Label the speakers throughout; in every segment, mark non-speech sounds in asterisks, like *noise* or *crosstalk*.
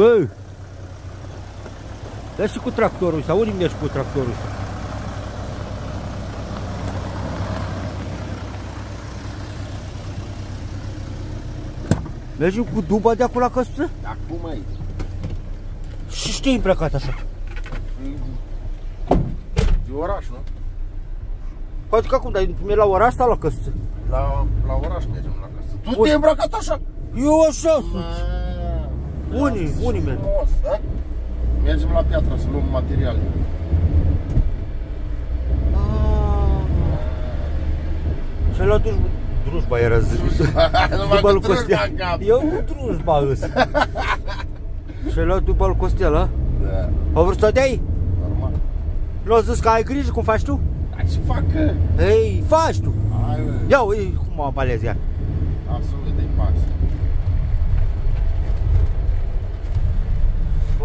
Speaker 1: Bă! Dar și cu tractorul ăsta, unde mergi cu tractorul ăsta? Mergem cu duba de acolo la căsuță?
Speaker 2: Acum aici.
Speaker 1: Și știi îmbrăcat așa?
Speaker 2: De oraș, nu?
Speaker 1: Poate că acum, dar mergi la ora asta la căsuță?
Speaker 2: La, la oraș mergem la casă. Tu
Speaker 1: Bun.
Speaker 2: te-ai îmbrăcat așa?
Speaker 1: Eu așa sunt.
Speaker 2: Mă,
Speaker 1: Unii,
Speaker 2: lasă-ți
Speaker 1: unii merg.
Speaker 2: frumos, da? Mergem la piatră să luăm materiale.
Speaker 1: Ah. Și la duș, drujba era zis. *laughs*
Speaker 2: Numai
Speaker 1: După
Speaker 2: cu
Speaker 1: lui
Speaker 2: trâși
Speaker 1: Costea.
Speaker 2: în cap.
Speaker 1: Eu cu drujba îs. *laughs* Și la după lui Costel, a?
Speaker 2: Da,
Speaker 1: Au vrut să dai?
Speaker 2: normal.
Speaker 1: L-au zis că ai grijă cum faci tu?
Speaker 2: Hai să facă.
Speaker 1: Ei, faci tu.
Speaker 2: Hai, bă.
Speaker 1: Ia uite cum mă balezi ea.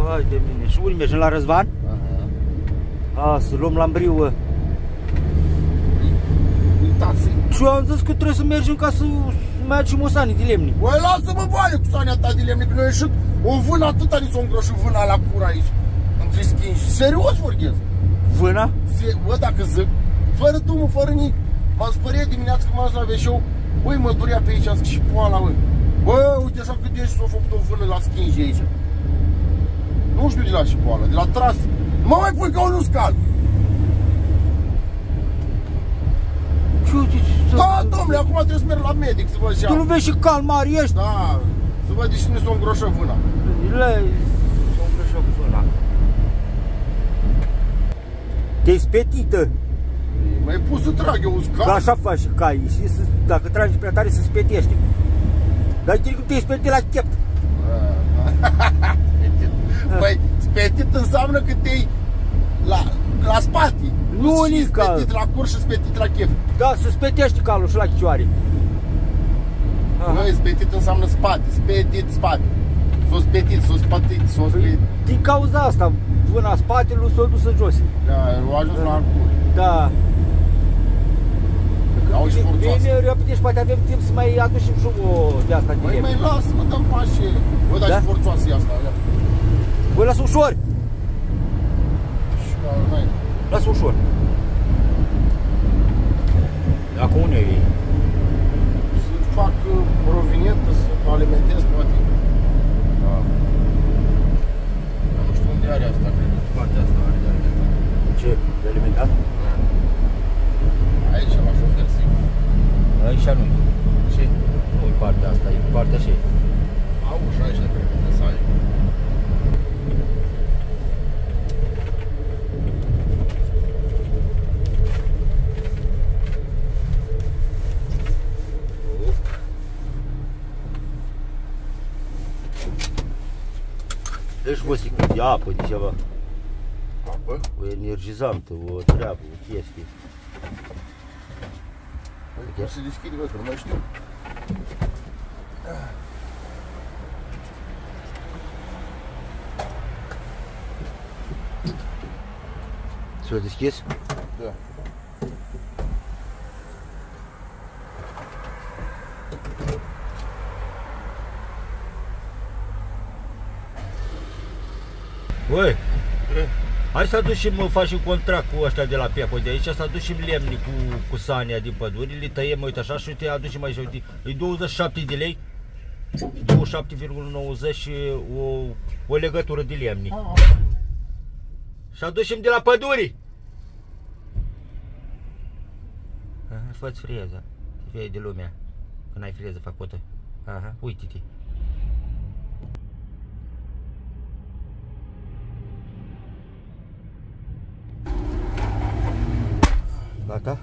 Speaker 1: Vai de mine. Și unde mergem la Răzvan?
Speaker 2: Aha.
Speaker 1: A, să luăm la îmbriu. ă.
Speaker 2: Uitați.
Speaker 1: Și eu am zis că trebuie să mergem ca să, să mai aducem o sani de lemni.
Speaker 2: Băi, lasă-mă boale cu sania ta de lemne, că noi ieșit o vână atâta ni s-o îngroșit vâna la cura aici. Între schingi. Serios vorbesc.
Speaker 1: Vâna?
Speaker 2: Se, bă, dacă zic, fără drumul, fără nici. M-am speriat dimineața când m-am dus la veșeu, băi, mă durea pe aici, am zis, și poala, bă. Bă, uite așa cât ești s-a făcut o vână la schingi aici. Nu știu de la și poala, de la tras. Mă mai pui ca un uscal.
Speaker 1: Ce uite ce
Speaker 2: Da, domnule, acum trebuie să merg la medic să văd și
Speaker 1: Tu nu
Speaker 2: am.
Speaker 1: vezi și calmar ești?
Speaker 2: Da, să văd de cine s-o îngroșă vâna.
Speaker 1: Le... S-o îmbrășă cu vâna. Te-ai spetită.
Speaker 2: M-ai pus să trag eu uscal.
Speaker 1: Da, așa faci și cai. Și să, dacă tragi prea tare, se spetește. Dar te, te-ai spetit la chept.
Speaker 2: Spetit. Păi, spetit înseamnă că te la, la spate.
Speaker 1: Nu,
Speaker 2: și
Speaker 1: Nica.
Speaker 2: spetit la cur și spetit la chef.
Speaker 1: Da, se spetește calul și la chicioare. Aha.
Speaker 2: Noi, spetit înseamnă spate, spetit, spate. S-o spetit, s-o spatit, s-o
Speaker 1: Păi,
Speaker 2: spetit.
Speaker 1: din cauza asta, vâna spatelui s-a dus în jos.
Speaker 2: Da, au ajuns la cur.
Speaker 1: Da.
Speaker 2: Au și forțoasă.
Speaker 1: Bine, repede și poate avem timp să mai aducem și o de asta de
Speaker 2: Păi
Speaker 1: lemn.
Speaker 2: mai lasă, mă, dăm pași. Bă, dar
Speaker 1: Da?
Speaker 2: și forțoasă e asta. ia.
Speaker 1: Băi, lasă ușor,
Speaker 2: Și, da, mai.
Speaker 1: lasă ușor. Acum unde e?
Speaker 2: Să fac uh, rovinetă, să alimentez, poate. Da. Dar nu știu unde are asta, cred că partea asta are de alimentat.
Speaker 1: Ce? De alimentat?
Speaker 2: Aici, la șofer, sigur.
Speaker 1: Aici nu
Speaker 2: Ce?
Speaker 1: Nu e partea asta, e partea și
Speaker 2: Au ușa aici, cred că trebuie să ai.
Speaker 1: Deci vă zic, de apă, de ceva.
Speaker 2: Apă?
Speaker 1: O energizantă, o treabă, o chestie.
Speaker 2: Păi, cum se deschide, bă, că nu mai știu.
Speaker 1: S-a deschis?
Speaker 2: Da.
Speaker 1: Băi, hai să aducem, facem contract cu ăștia de la Pepo de aici, să aducem lemni cu, cu sania din păduri, le tăiem, uite așa, și uite, aducem aici, uite, e 27 de lei, 27,90 și o, o legătură de lemni. Și aducem de la păduri. Aha, Fă-ți freză, să fie de lumea, că n-ai freză făcută. Aha, uite-te. Gata?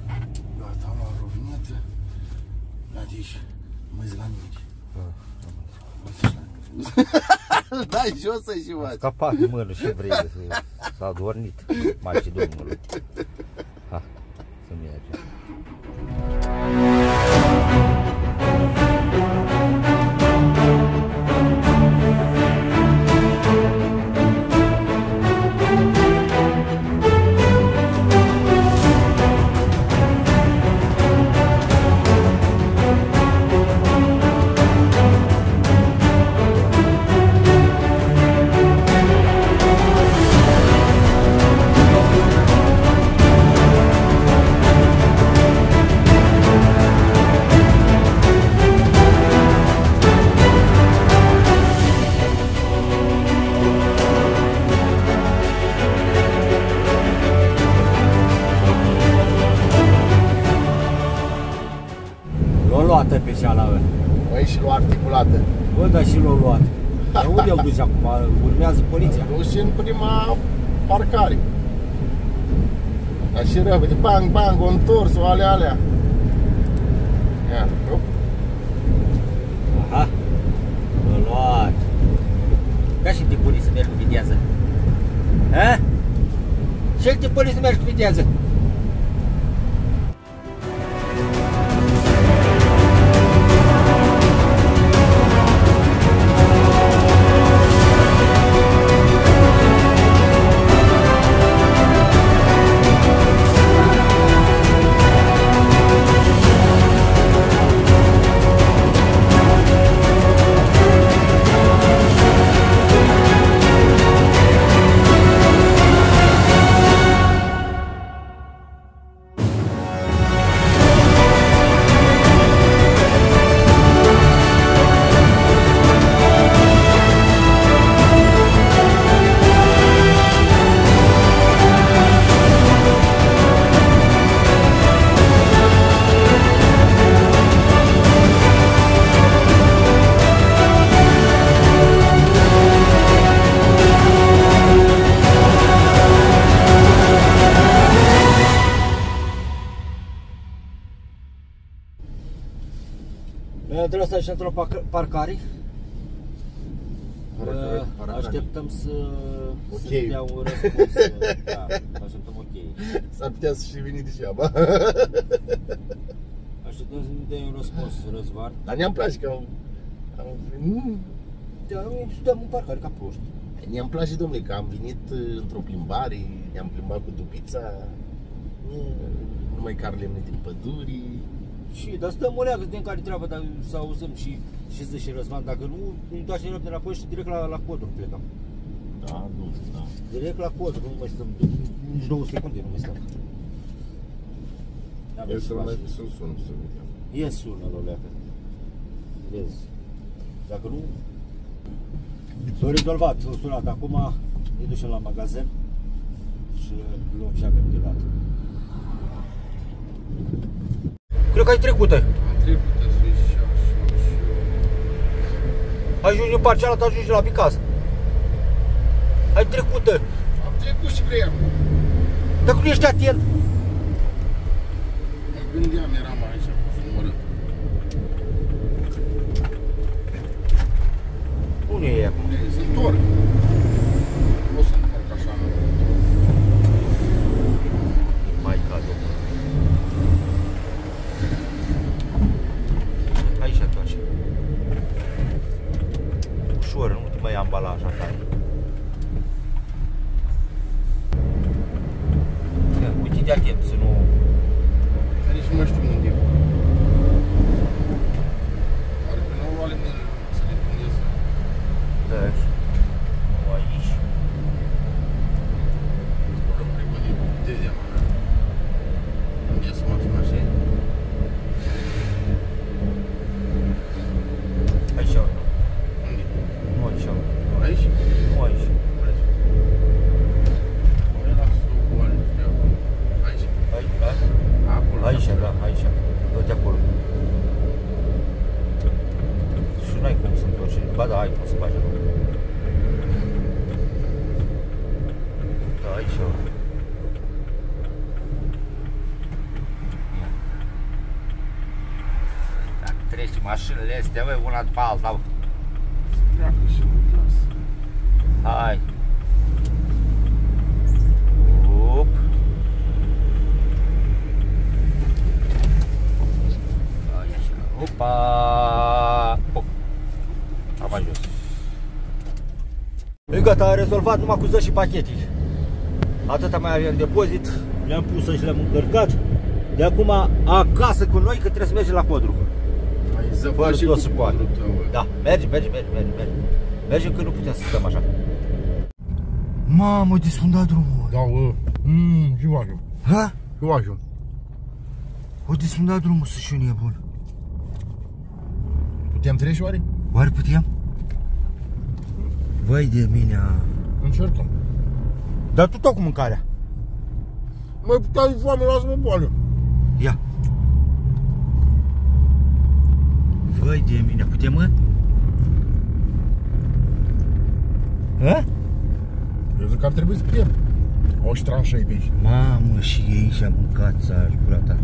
Speaker 2: Gata, am la rovinetă. Adici, mă zi la mici. Dai jos să și faci.
Speaker 1: Capac de mână și Dar și
Speaker 2: repede, bang, bang, o întors, o alea, alea. Ia, op.
Speaker 1: Aha. L-au luat. Ca și tipurii să merg cu vitează. Ha? Și tipurii să merg cu vitează. Să,
Speaker 2: Ok.
Speaker 1: să ne dea un răspuns. da, *laughs* așteptăm ok.
Speaker 2: S-ar putea să și veni degeaba. *laughs*
Speaker 1: Așteptăm să ne dea un răspuns, Răzvan.
Speaker 2: Dar ne-am place că am... am venit,
Speaker 1: Da, noi stăm în parcare ca proști.
Speaker 2: ne-am place, domnule, că am venit uh, într-o plimbare, ne-am plimbat cu dupița, uh, numai car lemne din păduri.
Speaker 1: Și, dar stăm o leagă, din care treabă, dar să auzim și, și zi și Răzvan. Dacă nu, ne întoarcem repede înapoi și direct la, la codru plecăm.
Speaker 2: Da, nu, da.
Speaker 1: Direct la codru, nu mai stăm, nici două secunde nu mai stăm. Da,
Speaker 2: Eu
Speaker 1: vezi,
Speaker 2: să
Speaker 1: faci.
Speaker 2: mai să sun, să vedem.
Speaker 1: E sună, Loleacă. Vezi. Dacă nu... S-a rezolvat, s-a sunat. Acum ne ducem la magazin și luăm și avem de luat. Cred că ai trecută.
Speaker 2: Am trecut să și așa
Speaker 1: Ajungi în partea cealaltă, ajungi la Picas. Ai trecută.
Speaker 2: Am trecut și vrem.
Speaker 1: Dacă nu ești atent.
Speaker 2: Mă gândeam, eram aici, să numărăm.
Speaker 1: Unde e acum?
Speaker 2: Se întorc. O să întorc așa.
Speaker 1: Mai cadou. Aici întoarce. Ușor, nu te mai ambala așa tare. Ia, Uite-te atent să nu...
Speaker 2: Dar nici nu mai știu unde e. Parcă nu au ale mele să le prindez.
Speaker 1: Da, nu aici.
Speaker 2: Acolo privă de dedea mea. Unde e să mă spun așa?
Speaker 1: Aici, nu.
Speaker 2: Unde?
Speaker 1: Nu aici.
Speaker 2: Aici?
Speaker 1: Nu aici.
Speaker 2: Aici. Ore la sub, Aici.
Speaker 1: Aici, da?
Speaker 2: Acolo.
Speaker 1: Aici, da, aici. Uite acolo. Și n-ai cum să întorci. Ba da, ai cum să faci acolo. Da, aici. Ia. Dacă treci mașinile astea, băi, una după alta.
Speaker 2: Treacă și nu lasă.
Speaker 1: Hai. Up. Aici. Opa! Oh. Am ajuns. E gata, a rezolvat numai cu ză și pachete. Atâta mai avem depozit, le-am pus și le-am încărcat. De acum acasă cu noi că trebuie să mergem la codru.
Speaker 2: Ai
Speaker 1: Fără
Speaker 2: zăpat și
Speaker 1: tot
Speaker 2: cu
Speaker 1: se poate.
Speaker 2: codrul tău, bă.
Speaker 1: Da, merge, merge, merge, merge, merge. Mergem că nu putem să stăm așa. Mamă, desfundat drumul.
Speaker 2: Da, bă. Mmm, și ajung.
Speaker 1: Ha?
Speaker 2: Și ajung.
Speaker 1: O desfundat drumul să și nebun.
Speaker 2: Putem trece șoare?
Speaker 1: Oare putem? Vai de mine.
Speaker 2: Încercăm.
Speaker 1: Dar tu tot cu mâncarea.
Speaker 2: Mai putea foame, lasă-mă boală.
Speaker 1: Ia. Vai de mine, putem mă? Hă?
Speaker 2: Eu zic că ar trebui să putem. O și tranșei pe aici.
Speaker 1: Mamă, și ei și-a mâncat țara și gura ta.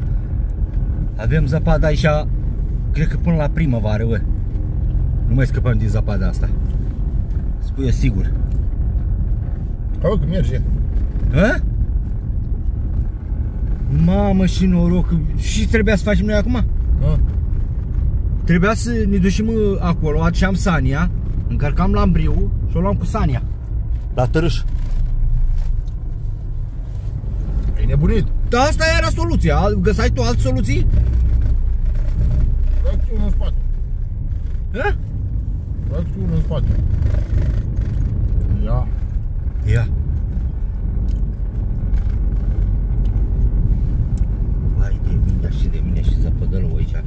Speaker 1: Avem zăpadă aici, cred că până la primăvară, bă. Nu mai scăpăm din zăpada asta. Spui eu sigur.
Speaker 2: Hai, bă, că merge.
Speaker 1: Hă? Mamă, și noroc. Și trebuia să facem noi acum?
Speaker 2: Ha?
Speaker 1: Trebuia să ne ducem uh, acolo, aduceam Sania, încărcam lambriu și o luam cu Sania. La târâș.
Speaker 2: E nebunit.
Speaker 1: Dar asta era soluția. Al- Găsai tu alte soluții?
Speaker 2: Vreau unul în spate.
Speaker 1: Hă?
Speaker 2: Vreau unul în spate. Ia.
Speaker 1: Ia. Vai de mine și de mine și zăpădălău aici.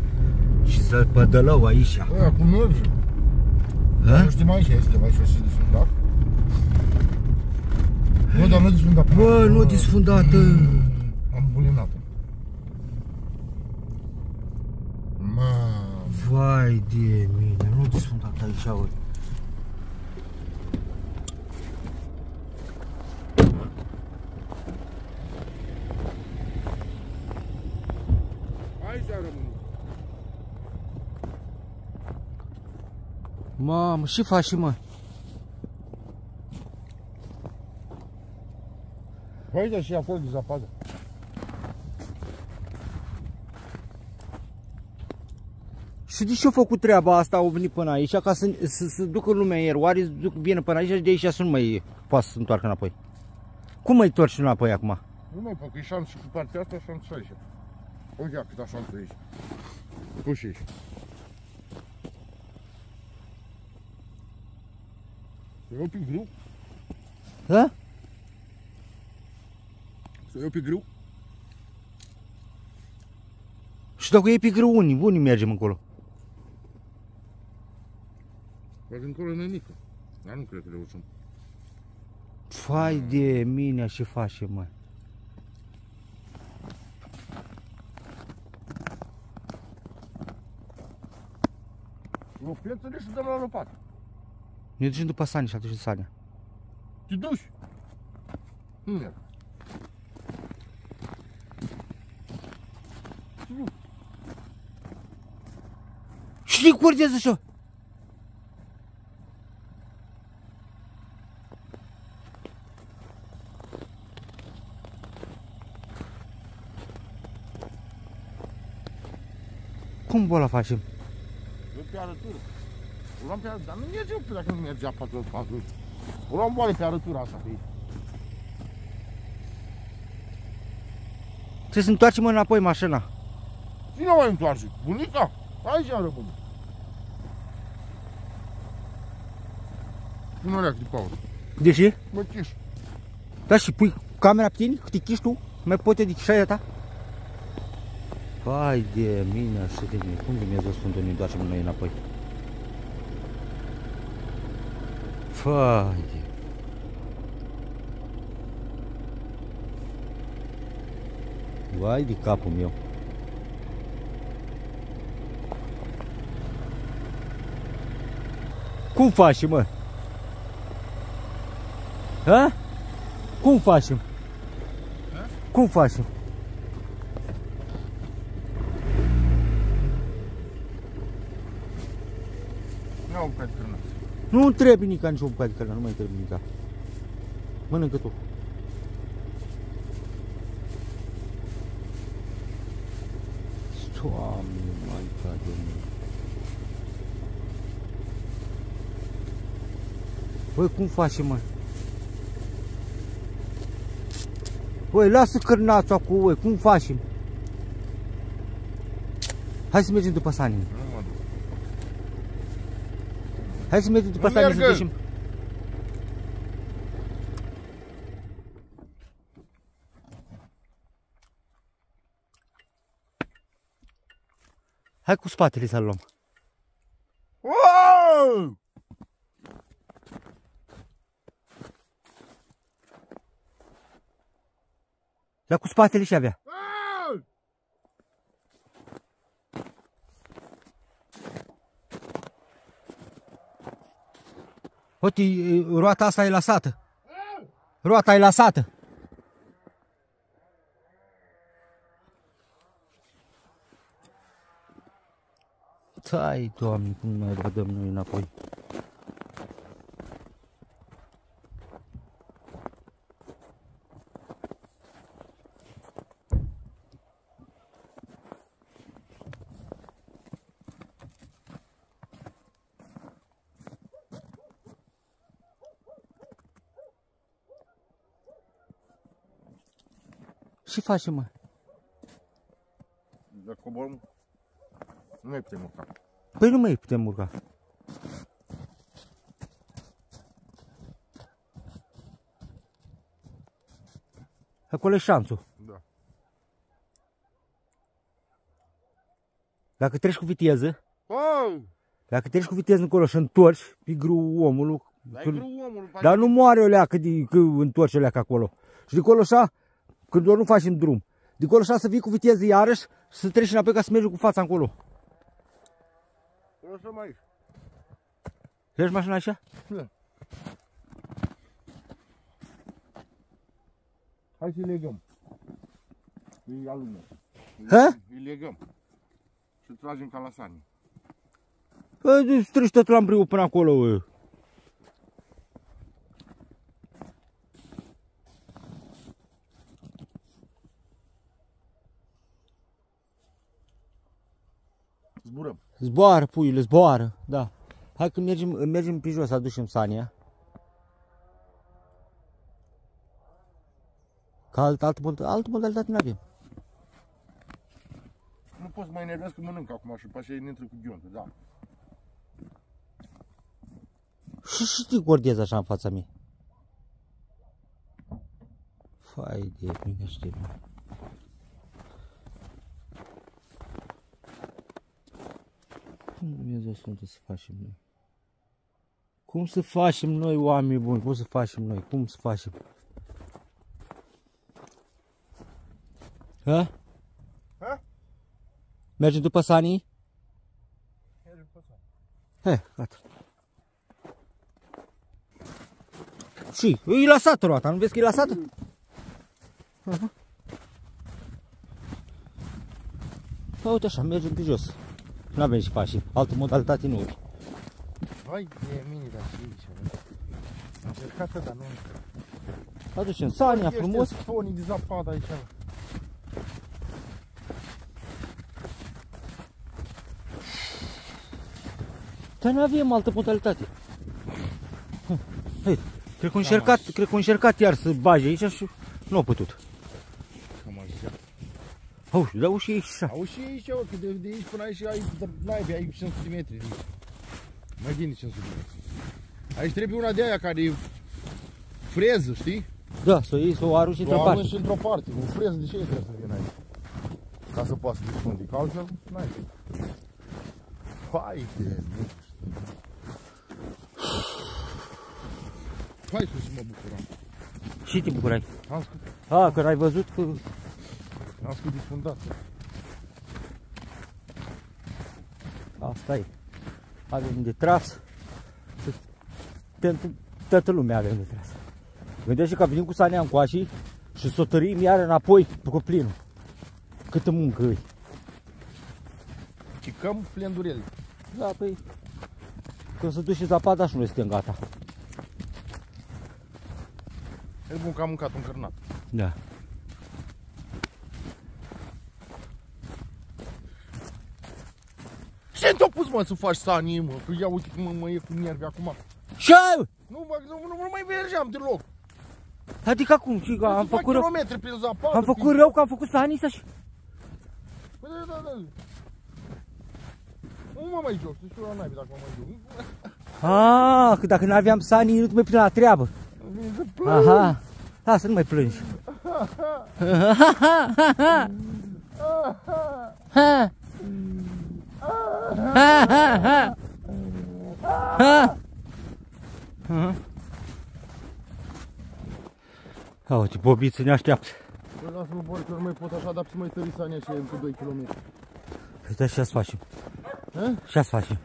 Speaker 1: Și zăpădălău aici.
Speaker 2: Bă, acum merge.
Speaker 1: Hă?
Speaker 2: Nu știm aici, este mai jos și desfundat. Bă, dar nu desfundat.
Speaker 1: Bă, nu disfundată.
Speaker 2: Am bulinat-o. Mamă.
Speaker 1: Vai de mine, nu disfundat aici, bă. Mamă, și faci mă?
Speaker 2: Aici și acolo de zapadă.
Speaker 1: Și de ce a făcut treaba asta, au venit până aici, ca să, să, să ducă lumea în eroare, să duc, vină până aici și de aici să nu mai poată să se întoarcă înapoi. Cum mai întorci înapoi acum?
Speaker 2: Nu mai fac, e șanț și cu partea asta, șanț și aici. Uite ia cât așa aici. Pus și aici. Să iau pe greu?
Speaker 1: Da?
Speaker 2: Să iau pe greu?
Speaker 1: Și dacă e pe greu, unii, unii mergem încolo.
Speaker 2: Poate încolo nenică. Dar nu cred că reușim.
Speaker 1: Fai de mine și face, mă.
Speaker 2: Eu piețele și dăm la lopată.
Speaker 1: Ne ducem după Sani și atunci Sania.
Speaker 2: Te duci? Nu merg.
Speaker 1: Și de curtează și Cum bola facem?
Speaker 2: Eu pe arătură. O luam pe arătură, dar nu merge pe dacă nu mergea pe atât, pe atât. O luam boale pe arătura asta pe aici.
Speaker 1: Trebuie să întoarcem înapoi mașina.
Speaker 2: Cine mai întoarce? Bunica? Aici rămân. Nu mă leac de pauză.
Speaker 1: De ce?
Speaker 2: Mă chiș.
Speaker 1: Da, și pui camera pe tine? Te chiși tu? Mai poate de chișaia ta? Vai de mine și de mine. Cum Dumnezeu Sfântul ne întoarcem noi înapoi? Vai de... Vai de capul meu. Cum faci, mă? Hă? Cum facem? Cum facem?
Speaker 2: Ia
Speaker 1: Nu trebuie nica nici o bucată de cărnă, nu mai trebuie nica. Mănâncă tu. Doamne, Maica de mine. Băi, cum faci, mă? Băi, lasă cârnațul acum, băi, cum facem? Hai să mergem după Sani.
Speaker 2: Nu mă duc.
Speaker 1: Hai să mergem după
Speaker 2: Nu
Speaker 1: Sani să
Speaker 2: mergă.
Speaker 1: ducem. Hai cu spatele să-l luăm.
Speaker 2: Wow!
Speaker 1: Ia cu spatele și avea. Uite, e- roata asta e lasată. Roata e lasată. Tai, doamne, cum mai vedem noi înapoi. Facem, mă?
Speaker 2: Dacă coborăm, nu mai putem urca.
Speaker 1: Păi nu mai putem urca. Acolo e șanțul.
Speaker 2: Da.
Speaker 1: Dacă treci cu viteză,
Speaker 2: Oh!
Speaker 1: dacă treci cu viteză încolo și întorci pe grâu omului,
Speaker 2: Dar e
Speaker 1: când-
Speaker 2: greu omul.
Speaker 1: dar nu moare o leacă de, că întorci o leacă acolo. Și de acolo așa, când doar nu faci în drum, de acolo așa să vii cu viteză iarăși și să treci înapoi ca să mergi cu fața încolo.
Speaker 2: Lăsăm aici.
Speaker 1: Vezi mașina așa?
Speaker 2: Hai să-i legăm. Îi alungăm.
Speaker 1: Ha?
Speaker 2: Îi legăm. Și tragem ca la sani.
Speaker 1: Păi, strângi totul lambriul până acolo. bă. Zboară, puiule, zboară, da. Hai că mergem, mergem pe jos, aducem Sania. Ca alt, altă, mod- altă modalitate nu avem.
Speaker 2: Nu pot să mai enervez că mănânc acum și după aceea ne intră cu ghiontă, da.
Speaker 1: Și știi gordez așa în fața mea. Fai de mine știi. mă. Cum Dumnezeu Sfântul să facem noi? Cum să facem noi, oameni buni? Cum să facem noi? Cum să facem? Ha?
Speaker 2: Ha?
Speaker 1: Mergem după Sanii? He, gata. Și, e lăsată roata, nu vezi că e lăsată? Aha. Păi uite așa, mergem pe jos. Nu avem și pași, altă modalitate nu.
Speaker 2: Hai de mine, dar și aici. bă. Am încercat, dar nu...
Speaker 1: Aducem sania frumos.
Speaker 2: Ești fonii de zapadă aici. bă.
Speaker 1: Dar nu avem altă modalitate. Hm, Hai, cred că a încercat, cred că a încercat iar să bage aici și nu a putut.
Speaker 2: Cam așa.
Speaker 1: Auzi, dau și aici așa.
Speaker 2: Au și aici, bă, că de, de aici până aici ai, n-ai, ai 500 de metri. Mai bine 500 de metri. Aici trebuie una de aia care e freză, știi?
Speaker 1: Da, să o iei, să o arunci într-o
Speaker 2: O arunci
Speaker 1: parte.
Speaker 2: într-o parte. O freză de ce trebuie să vină aici? Ca să poată să dispunde. Că altfel, n-ai. Hai de nu știu. Hai să mă bucuram.
Speaker 1: Și te bucurai.
Speaker 2: Am scăt,
Speaker 1: A, că ai văzut că...
Speaker 2: am scăt difundat.
Speaker 1: Asta e. Avem de tras. Pentru toată lumea avem de tras. Gândește că venim cu Sania încoace și să o tărim iar înapoi cu plinul. Câtă muncă e.
Speaker 2: Chicăm plendurele.
Speaker 1: Da, păi... Când se duce zapada și noi suntem gata.
Speaker 2: E bun că am mâncat un cărnat.
Speaker 1: Da.
Speaker 2: Ce te-a pus, mă, să faci sanii, mă? Că ia uite cum mă, mă e cu nervi acum.
Speaker 1: Ce?
Speaker 2: Nu, mă, nu, nu, nu mai mergeam deloc.
Speaker 1: Adică cum? Și că am
Speaker 2: Să fac
Speaker 1: făcut rău?
Speaker 2: kilometri prin zapadă.
Speaker 1: Am făcut
Speaker 2: prin-
Speaker 1: rău că am făcut Sanisa și...
Speaker 2: Păi, Da, da, da. Nu mă mai joc, știu la naibii dacă mă mai joc.
Speaker 1: Ah, că dacă nu aveam Sani, nu te mai prinde la treabă.
Speaker 2: Vine să plâng.
Speaker 1: Aha. Lasă, nu mai plângi. *laughs* *laughs* Ha, uite, bobiță ne așteaptă.
Speaker 2: Păi lasă-mă, Bori, că nu mai pot așa, dar să mai tări sania și încă 2 km.
Speaker 1: Păi da, și să facem.
Speaker 2: Ha?
Speaker 1: Și să facem.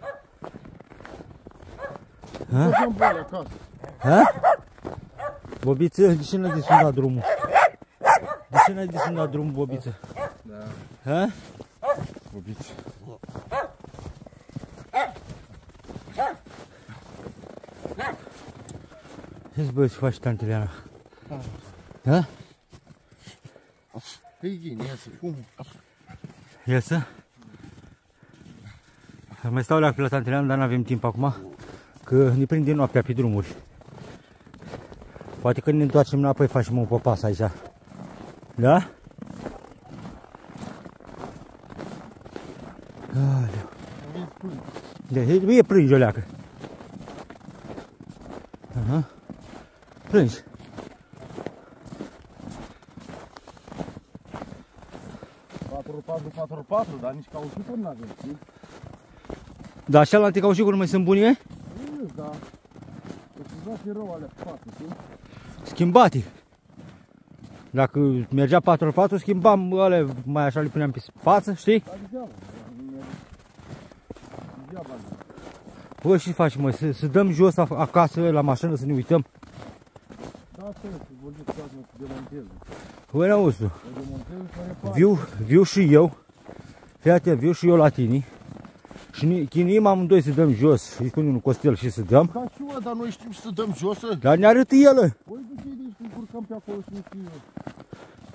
Speaker 2: Mergeam pe alea acasă.
Speaker 1: Ha? Bobiță, de ce n-ai disundat drumul? De ce n-ai disundat drumul, Bobiță?
Speaker 2: Da.
Speaker 1: Ha?
Speaker 2: Bobiți.
Speaker 1: Ce-ți băi, să faci tante Leana? Ha?
Speaker 2: Păi gine, ia să fumă.
Speaker 1: Iasă? Ar mai stau la la tante Leana, dar n-avem timp acum. Că ne prinde noaptea pe drumuri. Poate când ne întoarcem înapoi facem un popas aici. Da? De, e plângi o leacă. Aha. Plângi.
Speaker 2: Patru, patru, patru, patru, dar nici cauciucuri nu avem, știi?
Speaker 1: Dar celelalte cauciucuri nu mai sunt bune, eh?
Speaker 2: Nu, da. Deci îți fi rău alea patru, știi?
Speaker 1: Schimbate. Dacă mergea 4x4, schimbam alea, mai așa le puneam pe față, știi?
Speaker 2: Dar degeaba. Degeaba.
Speaker 1: Bă, ce faci, mă? Să, să dăm jos af- acasă la mașină să ne uităm?
Speaker 2: Da, asta este, vorbim cu asta, să demontez.
Speaker 1: Băi, auzi tu,
Speaker 2: Să demontez, să repar.
Speaker 1: viu, viu și eu, fii atent, viu și eu la tine și ne chinuim amândoi să dăm jos, îi spune un costel și să dăm,
Speaker 2: Da, și mă, dar noi știm să dăm jos, ă?
Speaker 1: dar ne arătă el.
Speaker 2: Păi de ce nici nu curcăm pe acolo și nu știu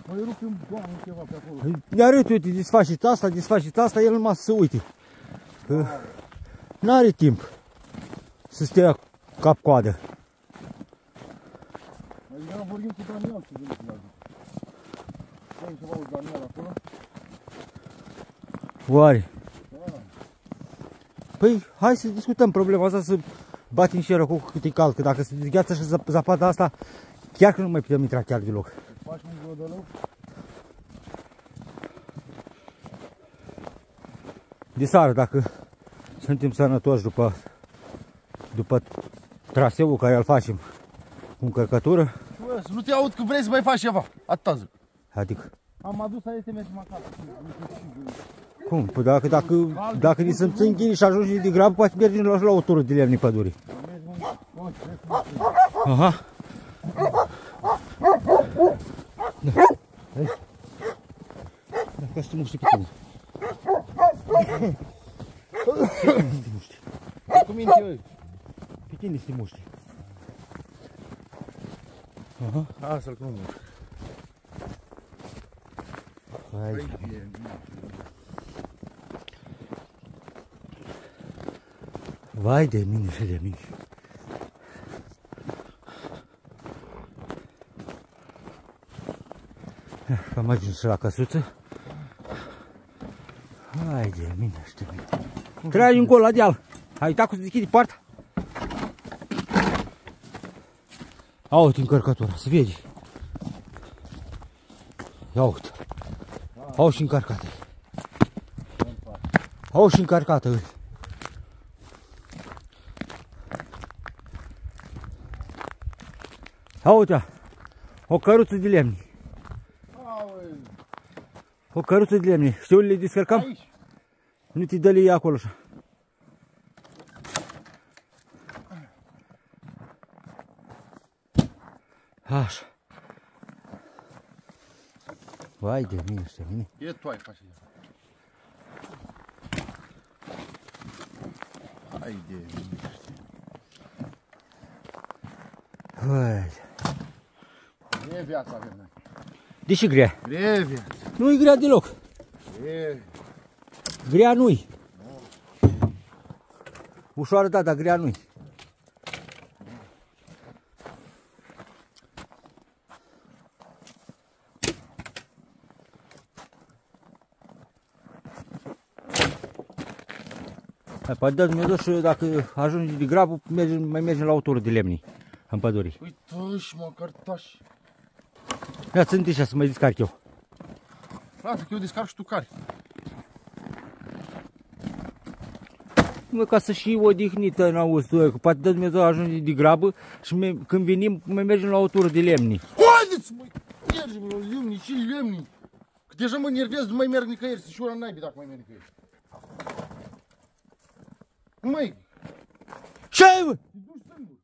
Speaker 2: Mai rupem, doamne, ceva pe acolo.
Speaker 1: Ne arătă, uite, desfaci asta, desfaci asta, el numai să uite. Că n-are timp să stea cap-coadă.
Speaker 2: Mai degrabă vorbim cu Daniel să vedem ce la zi. Vrem ceva cu Daniel acolo?
Speaker 1: Oare? Păi, hai să discutăm problema asta, să batem și cu cât e cald, că dacă se dezgheață și zap- zapada asta, chiar că nu mai putem intra chiar deloc.
Speaker 2: Îți faci un godălău?
Speaker 1: De seară, dacă suntem sănătoși după, după traseul care îl facem cu încărcătură,
Speaker 2: Și bă, să nu te aud că vrei să mai faci ceva. Atâta zic.
Speaker 1: adică
Speaker 2: Am adus aici să mergem acasă.
Speaker 1: cum? Păi dacă, dacă, dacă ni sunt înghini și ajungem de grab, poate mergem la, la o tură de lemni pădurii. Aha. Da. Hai. Da, ca să te muști pe tine.
Speaker 2: Cu minte, eu.
Speaker 1: Pe tine să te muști.
Speaker 2: Asta-l cum mă.
Speaker 1: Hai. Vai de mine și de mine. Am ajuns și la căsuță. Hai de mine și de mine. Tragi încolo la deal. Ai uitat cum să deschide poarta? Ia uite încărcătura, să vede. Ia uite. Au și încărcată. Au și încărcată. uite. Ia uite, o căruță de lemni.
Speaker 2: Aoleu.
Speaker 1: O căruță de lemni. Știi unde le descărcăm?
Speaker 2: Aici.
Speaker 1: Nu te dă le acolo așa. Așa. Vai de mine și de mine.
Speaker 2: E tu ai face ceva. Hai de mine.
Speaker 1: Vai.
Speaker 2: E viața avem noi.
Speaker 1: Deși grea.
Speaker 2: E viața.
Speaker 1: Nu-i grea deloc.
Speaker 2: E.
Speaker 1: Grea nu-i. Ușoară da, dar grea nu-i. Hai, poate dă Dumnezeu și dacă ajungi de grabă, mergem, mai mergem la o tură de lemni în păduri.
Speaker 2: Uite-și măcar tași.
Speaker 1: Ia sunt așa să mai descarc eu.
Speaker 2: Lasă că eu descarc și tu care.
Speaker 1: Mă, ca să și odihnită în auzul că poate dă Dumnezeu ajunge de grabă și me, când venim, mai mergem la o tură de lemni.
Speaker 2: Haideți, măi! Mergem la lemni, și lemni. Că deja mă nervez, nu mai merg nicăieri. Și ora naibii dacă mai merg nicăieri. Cum ai?
Speaker 1: Ce ai, bă?
Speaker 2: Te duci singur.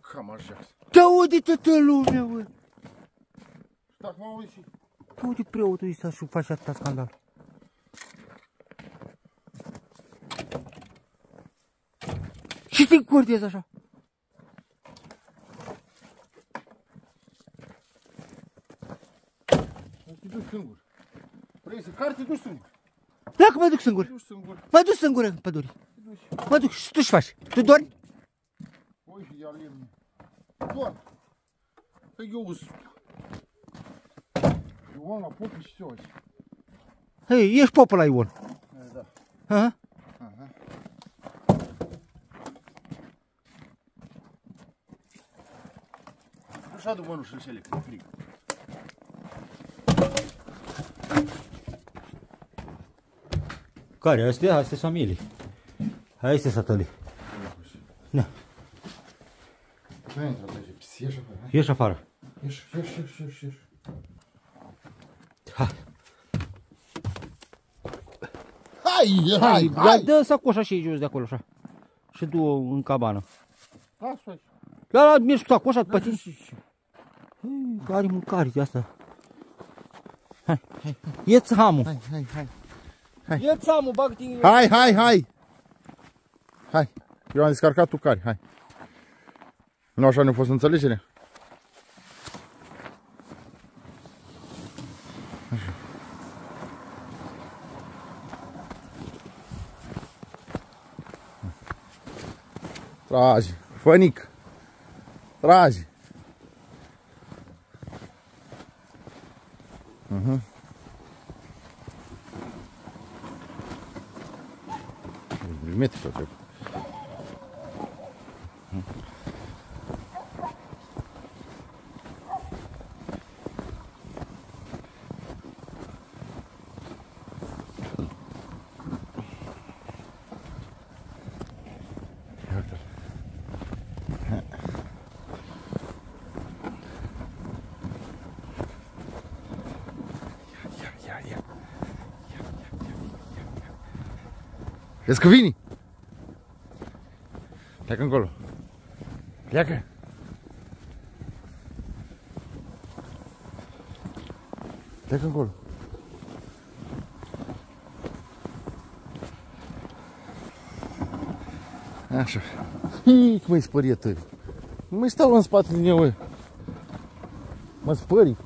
Speaker 2: Cam așa.
Speaker 1: Te aude toată lumea, bă.
Speaker 2: Dacă mă auzi și...
Speaker 1: Te aude preotul ăsta și faci atâta scandal. Și te încurtezi așa.
Speaker 2: Te duci singur. Vrei să cari, te duci singur.
Speaker 1: Dacă mă duc singur.
Speaker 2: Te duci singur.
Speaker 1: Mă duc singur în pădure.
Speaker 2: Te duci.
Speaker 1: Mă duc și tu ce faci? Tu dormi?
Speaker 2: Oi, ia lemne. Doar. Că eu sunt... Eu am la popi și ce faci?
Speaker 1: Hei, ești popul la Ion.
Speaker 2: Da.
Speaker 1: Ha?
Speaker 2: Așa după nu știu că e frig.
Speaker 1: Care? Astea? Astea sunt familii. Hai este satălii. Da.
Speaker 2: Nu intră pe aici. Ieși afară. hai.
Speaker 1: Ieși afară.
Speaker 2: Ieși, ieși, ieși, ieși, ieși.
Speaker 1: Hai.
Speaker 2: Hai,
Speaker 1: Hai,
Speaker 2: hai,
Speaker 1: hai. dă sacoșa și jos de acolo așa. Și du în cabană.
Speaker 2: Lasă aici.
Speaker 1: La, la, mergi cu sacoșa pe tine. Hei, că are mâncare de asta. Hai, hai, hai. Ia-ți hamul.
Speaker 2: Hai, hai, hai. Hai.
Speaker 1: Ia-ți hamul, bag din...
Speaker 2: Hai, hai, hai. Hai. Eu am descarcat tu cari, hai. Nu așa ne-a fost înțelegere? Trage, fănic. Trage. Uh-huh. Mm-hmm. Mm-hmm. Vezi că vini? Pleacă încolo. Pleacă. Pleacă încolo. Așa. Hii, cum ai spărie tăi. Nu mai stau în spatele meu, bă. Mă spări.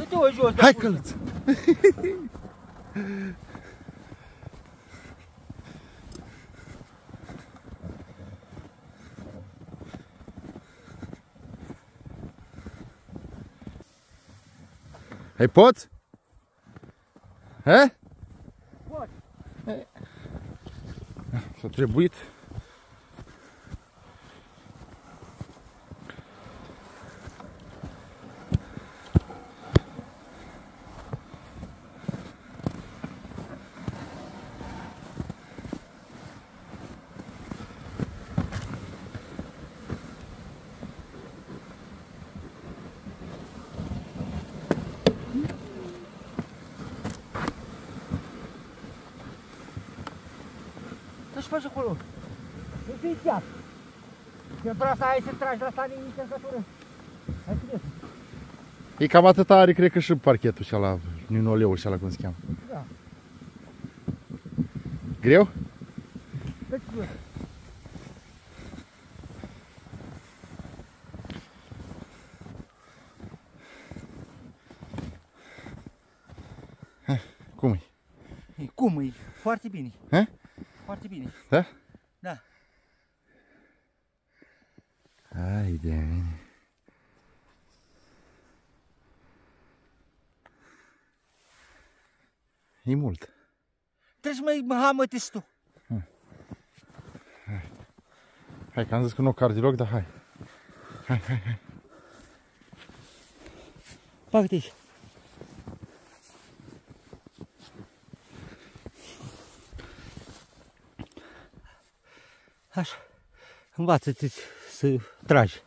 Speaker 1: Du-te o jos. de
Speaker 2: Hai
Speaker 1: acolo.
Speaker 2: călăț. Hai poți? He?
Speaker 1: Pot.
Speaker 2: S-a trebuit.
Speaker 1: Faci acolo? Nu fii chiar. Pentru asta ai să tragi la stare în încărcătură. Hai să vezi.
Speaker 2: E cam atât are, cred că și parchetul și la ninoleul și la cum se cheamă.
Speaker 1: Da.
Speaker 2: Greu?
Speaker 1: Dă-ți jos.
Speaker 2: Cum e?
Speaker 1: Ei, Cum e? Foarte bine.
Speaker 2: He?
Speaker 1: Foarte bine.
Speaker 2: Da?
Speaker 1: Da.
Speaker 2: Haide. E mult.
Speaker 1: Treci mai hamă-te și tu.
Speaker 2: Hai că am zis că nu cardiolog, dar hai. Hai, hai, hai.
Speaker 1: Bagă-te aici. Așa. Învață-te să tragi.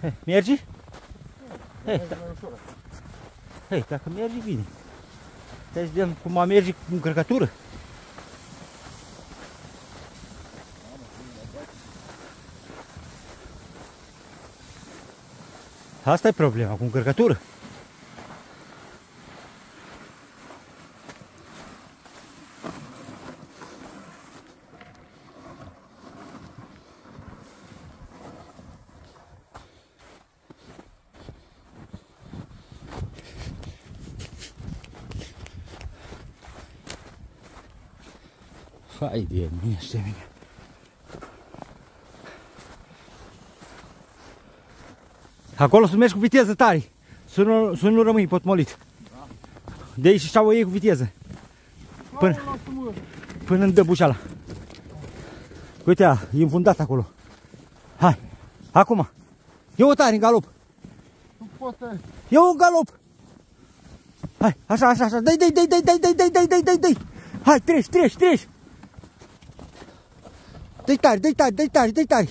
Speaker 1: Hei, mergi? Hei, da. Hei, dacă mergi, bine. Stai să vedem cum a merge cu încărcătură. Asta e problema, cu încărcătură. Hai de mine, de mine. Acolo să mergi cu viteză tare. Să nu, să nu rămâi potmolit. De aici și o iei cu viteză. Până, până în dăbușala. Uite, a, e înfundat acolo. Hai, acum. Eu o tare în galop.
Speaker 2: Nu poate.
Speaker 1: Eu în galop. Hai, așa, așa, așa. Dai, dai, dai, dai, dai, dai, dai, dai, dai, dai, dai. Hai, treci, treci, treci. Dai tare, dai tare, dai tare, dai tare.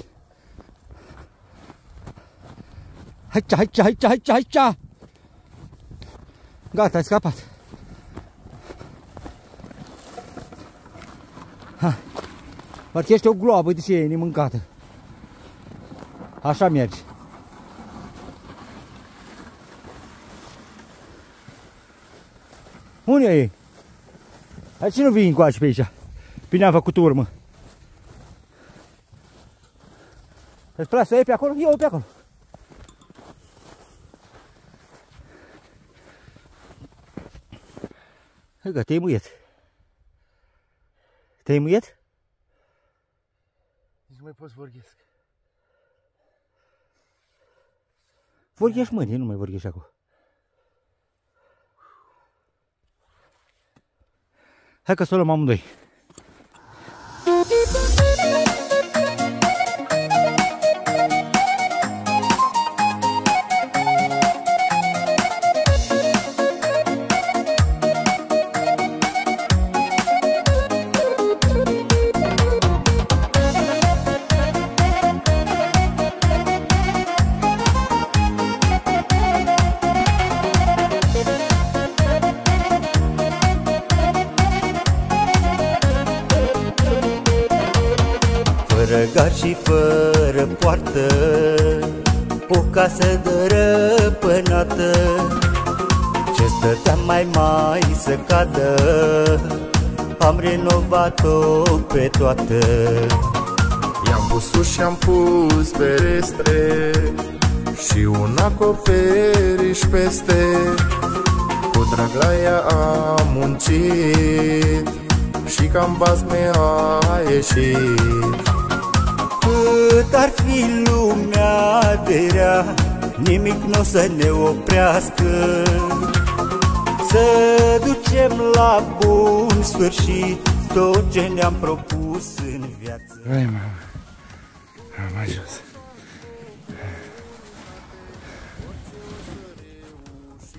Speaker 1: Hai, hai, hai, hai, hai, hai. Gata, ai scapat. Hai. Parcă ești o gloabă de ce e nemâncată. Așa mergi. Unde e? Hai ce nu vii încoace pe aici? Bine am făcut urmă. Îți place să iei pe acolo? Ia-o pe acolo. Hai că te-ai muiet. Te-ai muiet?
Speaker 2: Nici nu mai pot să vorghesc.
Speaker 1: Vorghești mâine, nu mai vorghești acum. Hai că să o luăm amândoi. Fără gard și fără poartă O casă dărăpânată Ce stăteam mai mai să cadă Am renovat-o pe toată.
Speaker 3: I-am pus uși și am pus ferestre Și un acoperiș peste. Cu drag la ea am muncit Și cam basme a ieșit
Speaker 1: Cât ar fi lumea de rea Nimic nu o să ne oprească Să ducem la bun sfârșit Tot ce ne-am propus în viață
Speaker 2: Hai, mamă. Am ajuns.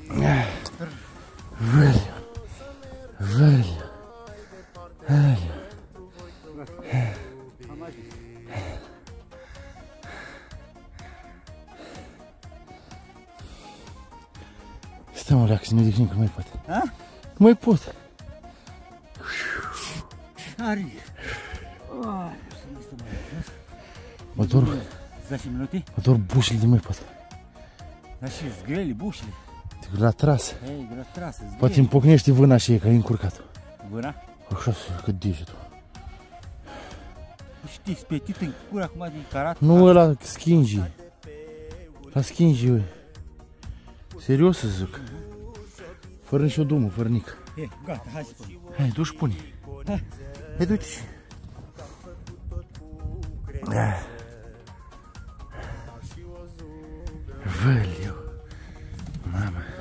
Speaker 2: Vălea. Vălea. Vălea. Stai mă, leac, să ne dic că nu mai pot.
Speaker 1: Ha?
Speaker 2: Nu mai pot.
Speaker 1: Are
Speaker 2: Mă dor,
Speaker 1: 10 minute?
Speaker 2: mă dor bușile de mai pot.
Speaker 1: Dar și zgrele, bușile
Speaker 2: La tras.
Speaker 1: Hei, grea trasă,
Speaker 2: Poate îmi pocnește vâna și e, că e încurcat.
Speaker 1: Vâna?
Speaker 2: Așa să cât degetul.
Speaker 1: Știți, spetit în cur acum din carat
Speaker 2: Nu ăla schingi. La schingi, ui. Serios să zic. Fără nicio dumă, fără nic.
Speaker 1: E, gata, hai să pun
Speaker 2: Hai, du-și pune.
Speaker 1: Hai,
Speaker 2: Hai, du-ci. Văliu. Mamă.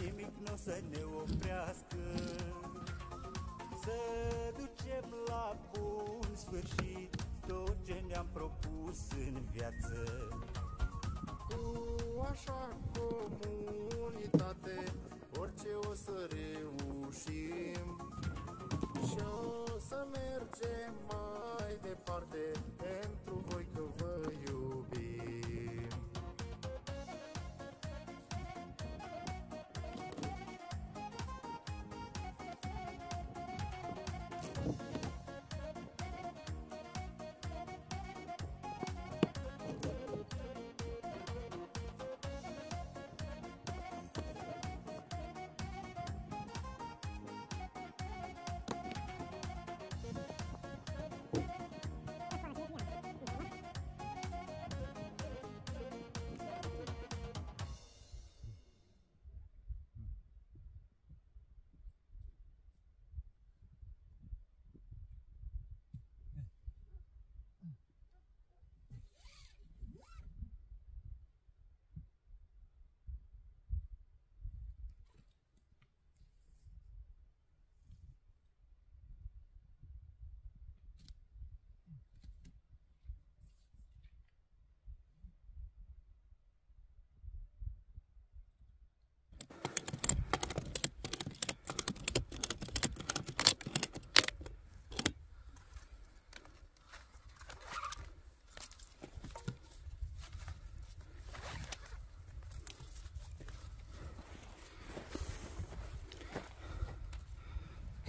Speaker 4: Nimic nu o să ne oprească. Să ducem la bun sfârșit Tot ce ne-am propus în viață.
Speaker 3: Cu așa comunitate Orice o să reușim. Și o să mergem mai departe Pentru voi că vă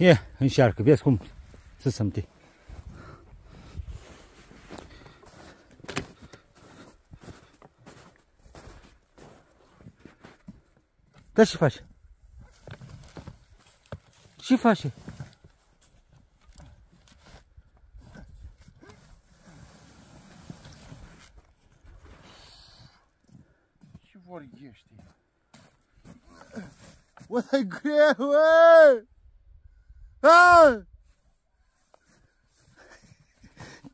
Speaker 1: Ia, înșearcă, vezi cum să sămte. Da, ce faci? Ce faci?
Speaker 2: Ce vorbești? Bă, e greu, bă! Ah!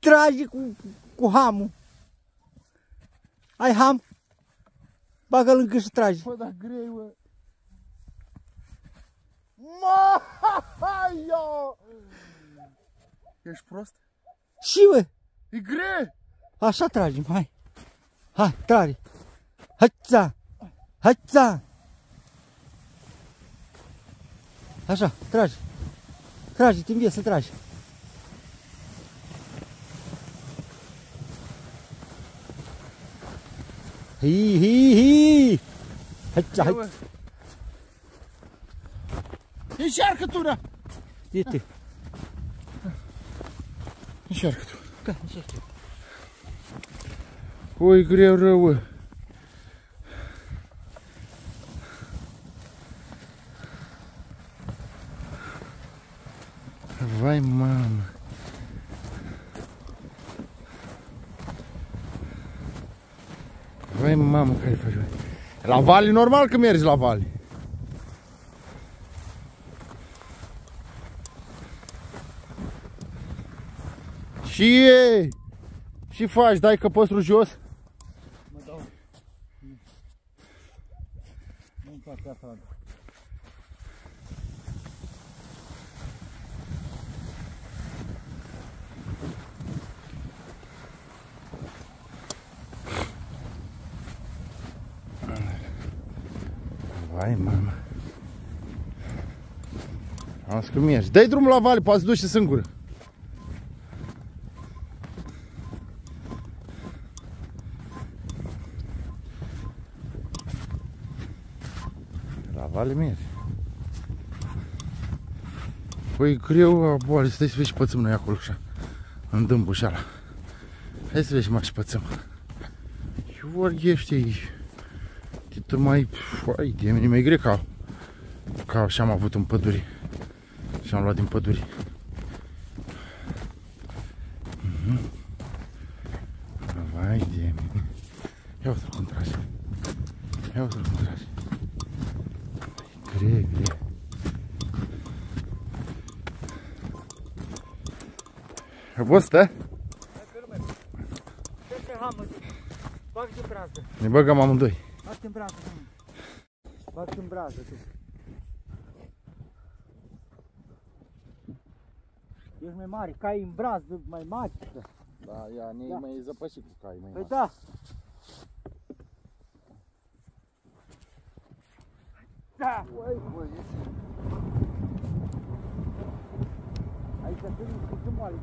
Speaker 1: Trage cu, cu hamul. Ai ham? Bagă lângă și trage.
Speaker 2: Bă, dar greu, bă! Maia! Ești prost?
Speaker 1: Și bă,
Speaker 2: E greu!
Speaker 1: așa tragem, hai. Hai, trage. Hața! Hața! Așa, trage. Trage, te învie să tragi. Hi, hi, hi! Hața, hai.
Speaker 2: Încearcă tu, da!
Speaker 1: Uite.
Speaker 2: Încearcă tu.
Speaker 1: Ca, încerc.
Speaker 2: Oi, greu rău, bă. Vai, mamă. Vai, mamă, care faci, bă. La vale, normal că mergi la vale. Și e... Și faci, dai căpăstrul jos?
Speaker 1: Mă dau. Nu-mi place asta.
Speaker 2: Vai, mamă. Am că mergi. Dai drumul la vale, poate să duci singură. La vale mergi. Păi greu, boale, stai să vezi și pățăm noi acolo așa. În dâmbușa ala. Hai să vezi mai și pățăm. Și vorghește aici. Cât mai, fai, de mine mai greu ca, ca așa am avut în păduri. Și am luat din păduri. Mhm. Vai de mine. Ia uite cum trage. Ia uite cum trage. Greu, greu. Poți stă?
Speaker 1: Ce hamă, bag în brază,
Speaker 2: Ne băgăm amândoi.
Speaker 1: bag în brază, bag în brază, tu. Ești mai mare, cai în braz, mai mari.
Speaker 2: Da, ea ne
Speaker 1: Da.
Speaker 2: mai zăpășit cu cai mai
Speaker 1: Păi da. Da. Aici sunt niște moale.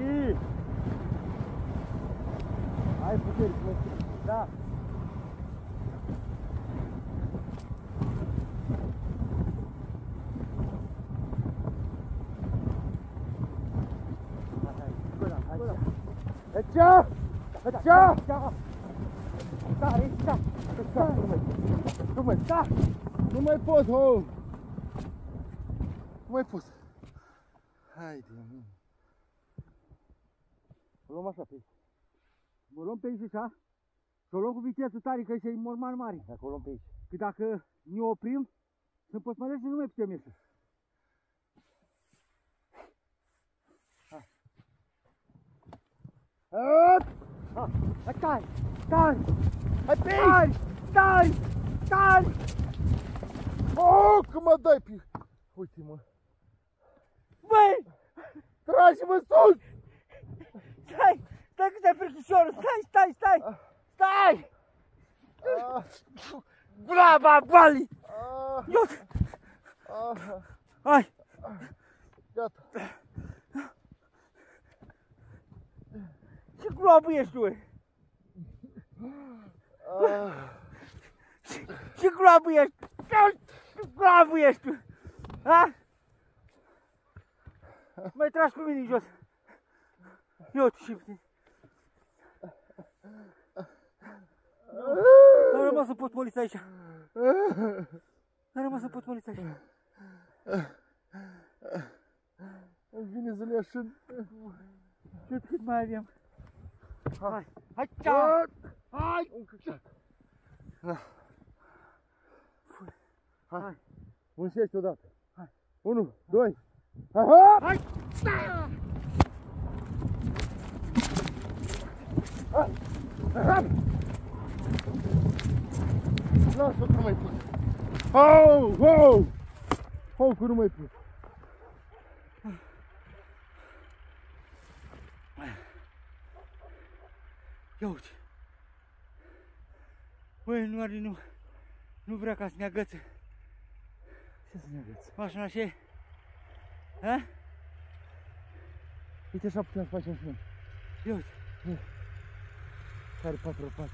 Speaker 1: Ii! Ai puteri, plăcut. Da.
Speaker 2: Hăcea! Hăcea!
Speaker 1: Stare, sta, sta,
Speaker 2: Nu mai, da! Nu mai pot, ho! Nu mai pot. Haide, mă.
Speaker 1: O luăm așa pe aici. O luăm pe aici așa și o luăm cu viteză tare, că ăștia e morman mare.
Speaker 2: Dacă o luăm pe aici.
Speaker 1: Că dacă ne oprim, să păsmărești și nu mai putem ieși.
Speaker 2: Hăt!
Speaker 1: Ha, hai, tari, tari,
Speaker 2: Hai pe aici!
Speaker 1: tari, tari, tari!
Speaker 2: Oh, că mă dai pe... Uite, mă.
Speaker 1: Băi,
Speaker 2: Tragi-mă sus!
Speaker 1: stai, stai că stai frichișorul, stai, stai, stai, stai!
Speaker 2: Ah,
Speaker 1: Brava, Bali!
Speaker 2: ah,
Speaker 1: Eu,
Speaker 2: ah,
Speaker 1: hai,
Speaker 2: gata.
Speaker 1: Ce globă ești tu? e?
Speaker 2: Ah,
Speaker 1: Ce globă ești? Ce globă ești tu? Ha? Mai tragi pe mine în jos. Eu te și N-a rămas să pot polița aici. N-a rămas să pot polița aici.
Speaker 2: îmi vine să le așân.
Speaker 1: Ce cât mai avem? Hai, hai, ceau!
Speaker 2: Hai! Un căcat. Da. Hai.
Speaker 1: Hai.
Speaker 2: Muncești odată.
Speaker 1: Hai.
Speaker 2: Unu, doi. Hai, hop!
Speaker 1: Hai!
Speaker 2: Hai! Lasă că nu mai pot. Oh, oh! Oh, că nu mai pot.
Speaker 1: Ia uite. Băi, nu are, nu, nu vrea ca să ne agățe.
Speaker 2: Ce să ne aveți?
Speaker 1: Mașina și Ha?
Speaker 2: Uite așa putem să facem și noi.
Speaker 1: Ia uite.
Speaker 2: Care 4 4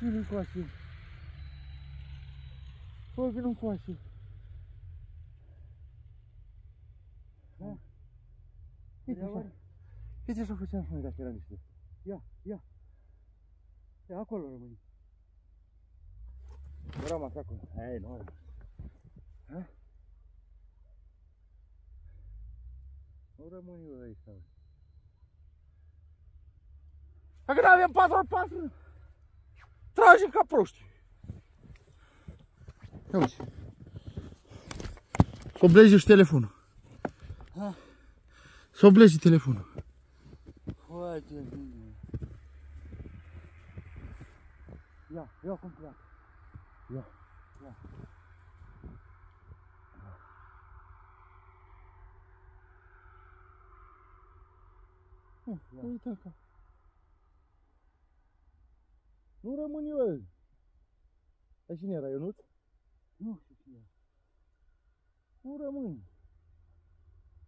Speaker 2: Vine încoace. Bă, vine încoace. Da? Uite
Speaker 1: Ia
Speaker 2: așa.
Speaker 1: oare?
Speaker 2: Uite așa făceam și noi dacă eram niște.
Speaker 1: Ia, ia. Ia, acolo rămâne.
Speaker 2: Nu rămas acolo. Hai, nu rămas. Ha? Nu rămân eu aici, sau. Dacă nu avem 4 ori 4 tragem ca proști. Ia uite. Să oblege și telefonul.
Speaker 1: Ha?
Speaker 2: Să oblege telefonul.
Speaker 1: Foarte bine. Ia, ia cum pleacă.
Speaker 2: Ia.
Speaker 1: Ia.
Speaker 2: Ia. Uite acá. Nu rămân eu el. Dar cine era, Ionuț?
Speaker 1: Nu știu cine e.
Speaker 2: Nu rămân.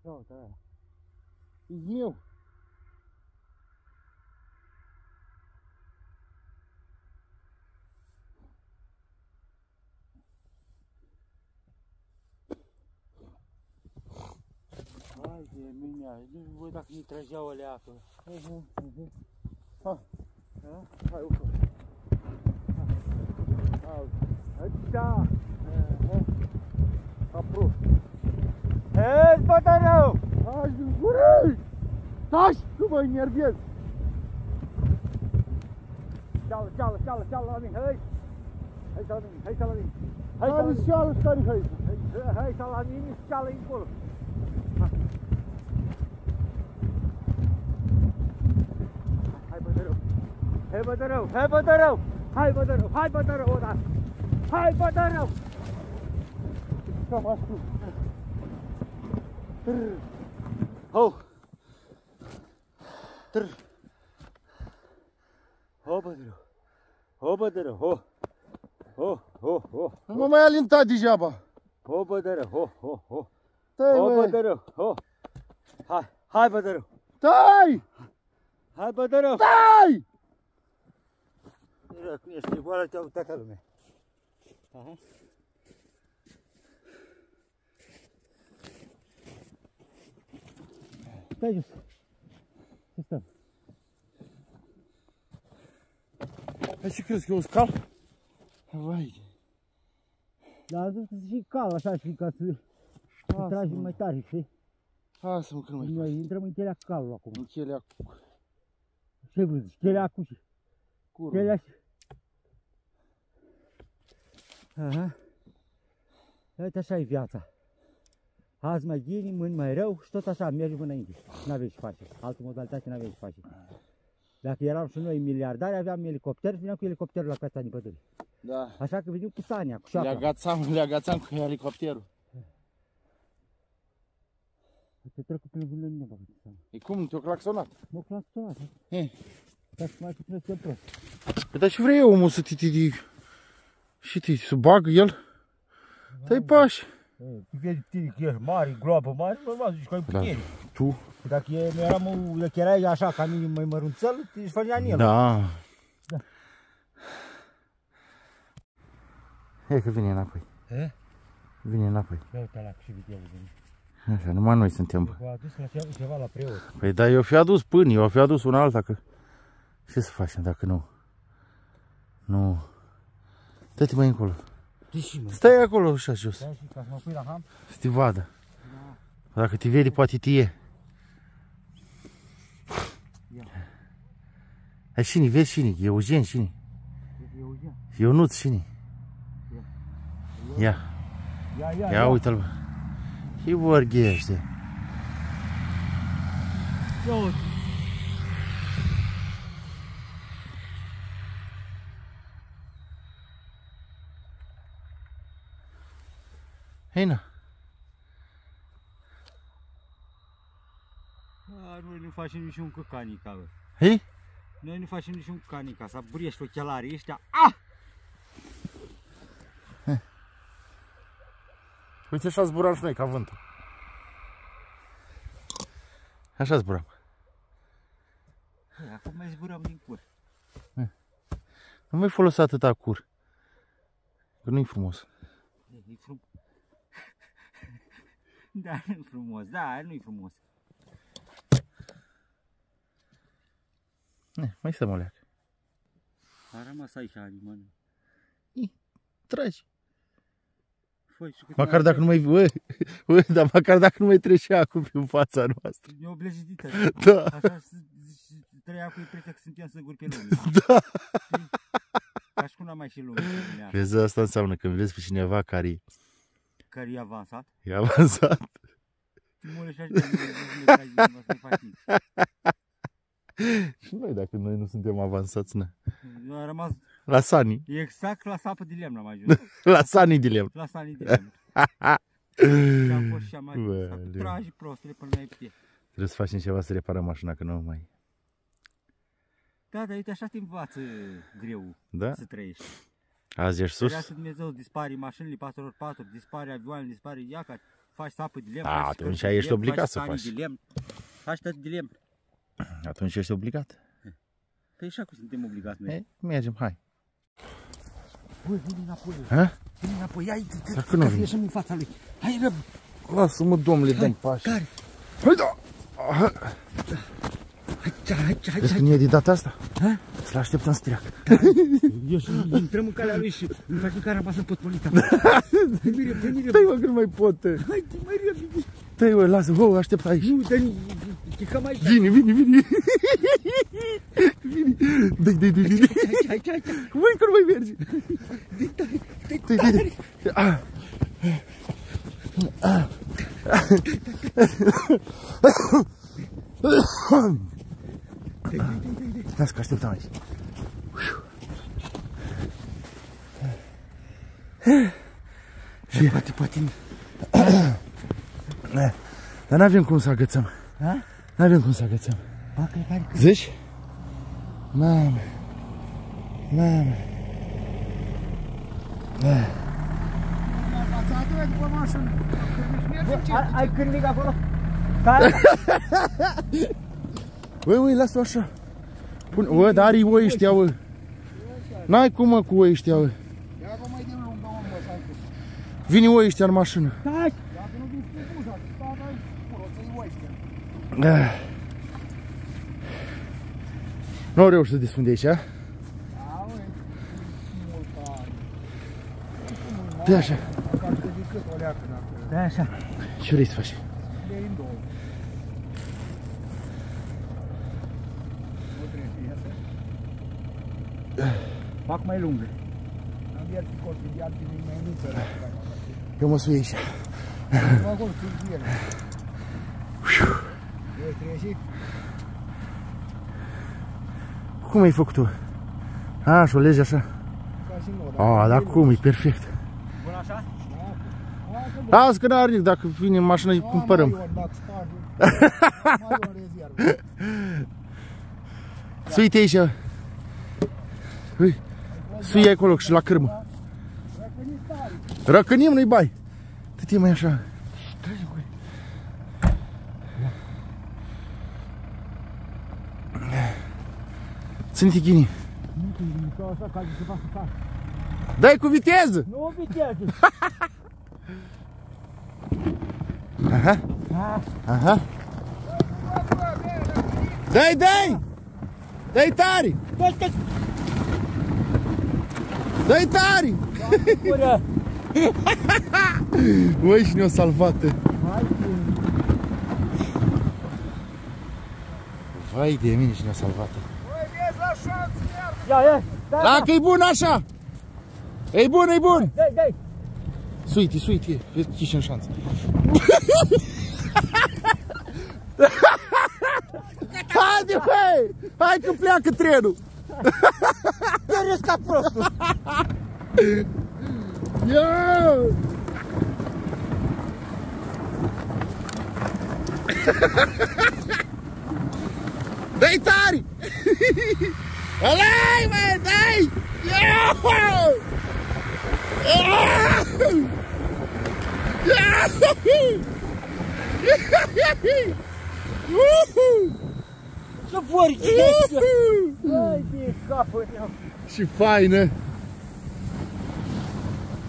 Speaker 1: Ia uite aia.
Speaker 2: E meu.
Speaker 1: Hai. E mine, nu voi dacă mi trăgeau alea acolo.
Speaker 2: Hai, ușor.
Speaker 1: Așa!
Speaker 2: Apro.
Speaker 1: Hei, bătărău!
Speaker 2: Hai, din gură! Taci, nu mă enervez.
Speaker 1: Ceală, ceală, ceală, ceală la mine, hei! Hai să la mine, hai să la mine! Hai să la
Speaker 2: Care
Speaker 1: mine,
Speaker 2: șeală stari, hai.
Speaker 1: hai, hai să la mine și ceală încolo! Hai bătărău! Hai bătărău! Hai bătărău! Hai bătărău! Hai bătărău! o dată! Hai bătărău!
Speaker 2: Cam asta.
Speaker 1: Ho! Trr! Ho, bătărău! Ho, bătărău! Ho! Ho, ho, ho!
Speaker 2: Nu mă mai alinta degeaba.
Speaker 1: Ho, bătărău! Ho, ho, ho!
Speaker 2: Stai,
Speaker 1: Ho,
Speaker 2: bă.
Speaker 1: bătărău! Ho! Hai! Hai, bătărău!
Speaker 2: Stai!
Speaker 1: Hai, bătărău!
Speaker 2: Stai!
Speaker 1: Mira, cum ești goală, te-au uitat lumea. Aha. Stai jos. Să stăm.
Speaker 2: Ai și crezi că eu scal? Vai.
Speaker 1: Dar zis că și cal așa și ca să să
Speaker 2: Lasă,
Speaker 1: tragi
Speaker 2: mă.
Speaker 1: mai tare, știi?
Speaker 2: Lasă-mă că nu mai
Speaker 1: Noi intrăm în chelea calul acum.
Speaker 2: În chelea
Speaker 1: Ce vrei zici? Chelea cu și
Speaker 2: cură.
Speaker 1: chelea și... Aha. Uite așa e viața. Azi mai ghini, mâini mai rău și tot așa mergem înainte. N-avem ce face. Altă modalitate n-avem ce face. Dacă eram și noi miliardari, aveam elicopter, veneam cu elicopterul la casa din pădure.
Speaker 2: Da.
Speaker 1: Așa că venim cu Sania, cu
Speaker 2: Le
Speaker 1: șoapa.
Speaker 2: agațam, le agațam cu elicopterul.
Speaker 1: Te trec cu prin vândă, nu băgat seama.
Speaker 2: E cum? Te-o claxonat?
Speaker 1: Mă claxonat.
Speaker 2: E.
Speaker 1: Dar să mai putem să prost.
Speaker 2: Păi dar și vrei eu omul să te titi... Și te să bagă el? Dai pași.
Speaker 1: Vezi tine că ești mare, globă mare, normal, zici că ai
Speaker 2: Da.
Speaker 1: putere.
Speaker 2: Tu?
Speaker 1: Dacă e, eram, dacă erai așa ca mine mai mărunțel, te făcea în el.
Speaker 2: Da.
Speaker 1: Da.
Speaker 2: E că vine înapoi.
Speaker 1: E?
Speaker 2: Vine înapoi.
Speaker 1: Ia uite la și videoul de mine.
Speaker 2: Așa, numai noi suntem. bă.
Speaker 1: Vă adus la ceva, ceva la preot.
Speaker 2: Păi da, eu fi adus pâini, eu fi adus una alta, că... Ce să facem dacă nu? Nu. Dă-te mai încolo.
Speaker 1: Deși mă.
Speaker 2: Stai acolo așa jos,
Speaker 1: Da, și ca să mă pui la ham.
Speaker 2: să te vadă. Dacă te vede, poate tie.
Speaker 1: Ia.
Speaker 2: Hai cine, vezi cine, Eugen cine,
Speaker 1: Eu, ia.
Speaker 2: Ionuț cine. Ia,
Speaker 1: Ia, ia,
Speaker 2: ia uite-l. bă. Și vorghește.
Speaker 1: Ia uite.
Speaker 2: Hei, na.
Speaker 1: A, noi nu facem niciun căcanica, bă.
Speaker 2: Hei?
Speaker 1: Noi nu facem niciun căcanica, să buriești ochelarii ăștia. Ah!
Speaker 2: Uite așa zburam și noi, ca vântul. Așa zburam.
Speaker 1: Păi, acum mai zburăm din cur.
Speaker 2: Nu mai folosi atâta cur. Că nu-i frumos.
Speaker 1: E, e frum... *laughs* da, nu-i frumos, da, nu-i frumos.
Speaker 2: Ne, mai stăm o leacă.
Speaker 1: A rămas aici animal.
Speaker 2: Tragi.
Speaker 1: Fă, și câte
Speaker 2: Măcar dacă nu mai... Bă, *laughs* bă, dar măcar dacă nu mai trece acum prin fața noastră.
Speaker 1: E oblăjidită. *laughs*
Speaker 2: Da.
Speaker 1: Așa să zici, trăia cu impresia că suntem singuri pe lume.
Speaker 2: Da.
Speaker 1: Știi? Ca și cum n-am mai și lume. pe lumea asta,
Speaker 2: Vezi, asta înseamnă când vezi pe cineva care
Speaker 1: Care e avansat.
Speaker 2: e avansat.
Speaker 1: Te molești de mine, nu să faci nici. *laughs*
Speaker 2: Și noi, dacă noi nu suntem avansați, na.
Speaker 1: Eu am rămas
Speaker 2: La Sani.
Speaker 1: exact la sapă de lemn am ajuns. *laughs*
Speaker 2: La Sani dilem.
Speaker 1: La sanii de lemn. Și am fost și am mai
Speaker 2: Bă,
Speaker 1: s-a
Speaker 2: Leu.
Speaker 1: traji prostele până la eptie.
Speaker 2: Trebuie să facem ceva să reparăm mașina, că nu mai...
Speaker 1: Da, dar uite așa te învață greu
Speaker 2: Da?
Speaker 1: să trăiești.
Speaker 2: Azi ești
Speaker 1: Sus?
Speaker 2: sus?
Speaker 1: să Dumnezeu dispare mașinile 4x4, dispare avioanele, dispare iaca, faci sapă de lemn,
Speaker 2: Da,
Speaker 1: faci
Speaker 2: atunci
Speaker 1: cărți de
Speaker 2: ești
Speaker 1: lemn,
Speaker 2: obligat să
Speaker 1: sanii
Speaker 2: faci.
Speaker 1: de lemn, faci tot de lemn. *clears throat*
Speaker 2: Atunci ești obligat.
Speaker 1: Păi așa cum suntem obligați noi.
Speaker 2: E, mergem, hai.
Speaker 1: Băi, vine înapoi.
Speaker 2: Ha?
Speaker 1: Vine înapoi, ia
Speaker 2: Dacă nu
Speaker 1: ca să
Speaker 2: vine.
Speaker 1: ieșim în fața lui. Hai, răb,
Speaker 2: Lasă-mă, domnule, dăm pași.
Speaker 1: care?
Speaker 2: Hai da! Aha.
Speaker 1: Ce, hai, ce, hai,
Speaker 2: Vezi
Speaker 1: ce,
Speaker 2: când e de data asta?
Speaker 1: Ha?
Speaker 2: Să-l așteptăm să treacă. *laughs*
Speaker 1: Eu și intrăm în calea lui și îmi face cara să potpolita. Hai, Miriam, hai, Miriam.
Speaker 2: Dai mă că nu mai pot. te.
Speaker 1: Hai, mai repede.
Speaker 2: Dai mă, lasă, ho, aștept aici.
Speaker 1: Nu, dar e cam aici.
Speaker 2: Vine, vine, vine. Vine. Dai, dai, dai, dai. dai.
Speaker 1: Hai, hai, hai, hai.
Speaker 2: Măi, că nu mai merge. Dai, dai, dai. Ah. Lasă că așteptăm aici.
Speaker 1: Și poate, poate.
Speaker 2: Dar n-avem cum să agățăm.
Speaker 1: Ha?
Speaker 2: N-avem cum să agățăm.
Speaker 1: Ba, cred că are cât.
Speaker 2: Zici? Mamă. Mamă.
Speaker 1: Ai- Ai cârnic acolo? Care?
Speaker 2: Băi, ui, lasă-o așa. Pune, bă, dar are oi ăștia, bă. N-ai cum, mă, cu oi ăștia, bă. Vine oi ăștia în mașină.
Speaker 1: Stai!
Speaker 2: Ah. Nu au reușit să desfunde aici, a? Da, așa.
Speaker 1: Da, așa.
Speaker 2: Ce vrei să faci?
Speaker 1: Fac mai lungă.
Speaker 2: Eu mă sui aici. Cum ai făcut tu? A, și o legi așa? A, dar cum, e perfect.
Speaker 1: Bun așa?
Speaker 2: Azi că n-are nimic, dacă vine în mașină îi cumpărăm. *laughs* Sui-te aici. Ui, Sui acolo și la cârmă. Răcănim, nu-i bai. Te mai așa. Ține-te ghinii. Dai cu viteză!
Speaker 1: Nu viteză! *laughs*
Speaker 2: Aha. Aha. Dai, dai! Dai tare!
Speaker 1: Toate
Speaker 2: Dai tare!
Speaker 1: cură!
Speaker 2: Băi, și ne-o salvat. Vai de mine și ne-a salvat.
Speaker 1: Ia, ia! Da, da!
Speaker 2: Dacă e bun așa! E bun, e bun!
Speaker 1: Dai, dai!
Speaker 2: Suite, suite, vezi că ești în șanță. *laughs* Haide, băi! Hai că pleacă trenul! *laughs*
Speaker 1: Te râs ca prostul! *laughs*
Speaker 2: Ia! Dai tare! Alai, mă, dai! Ia!
Speaker 1: Ce vorbește! Hai de capul meu!
Speaker 2: Și faină!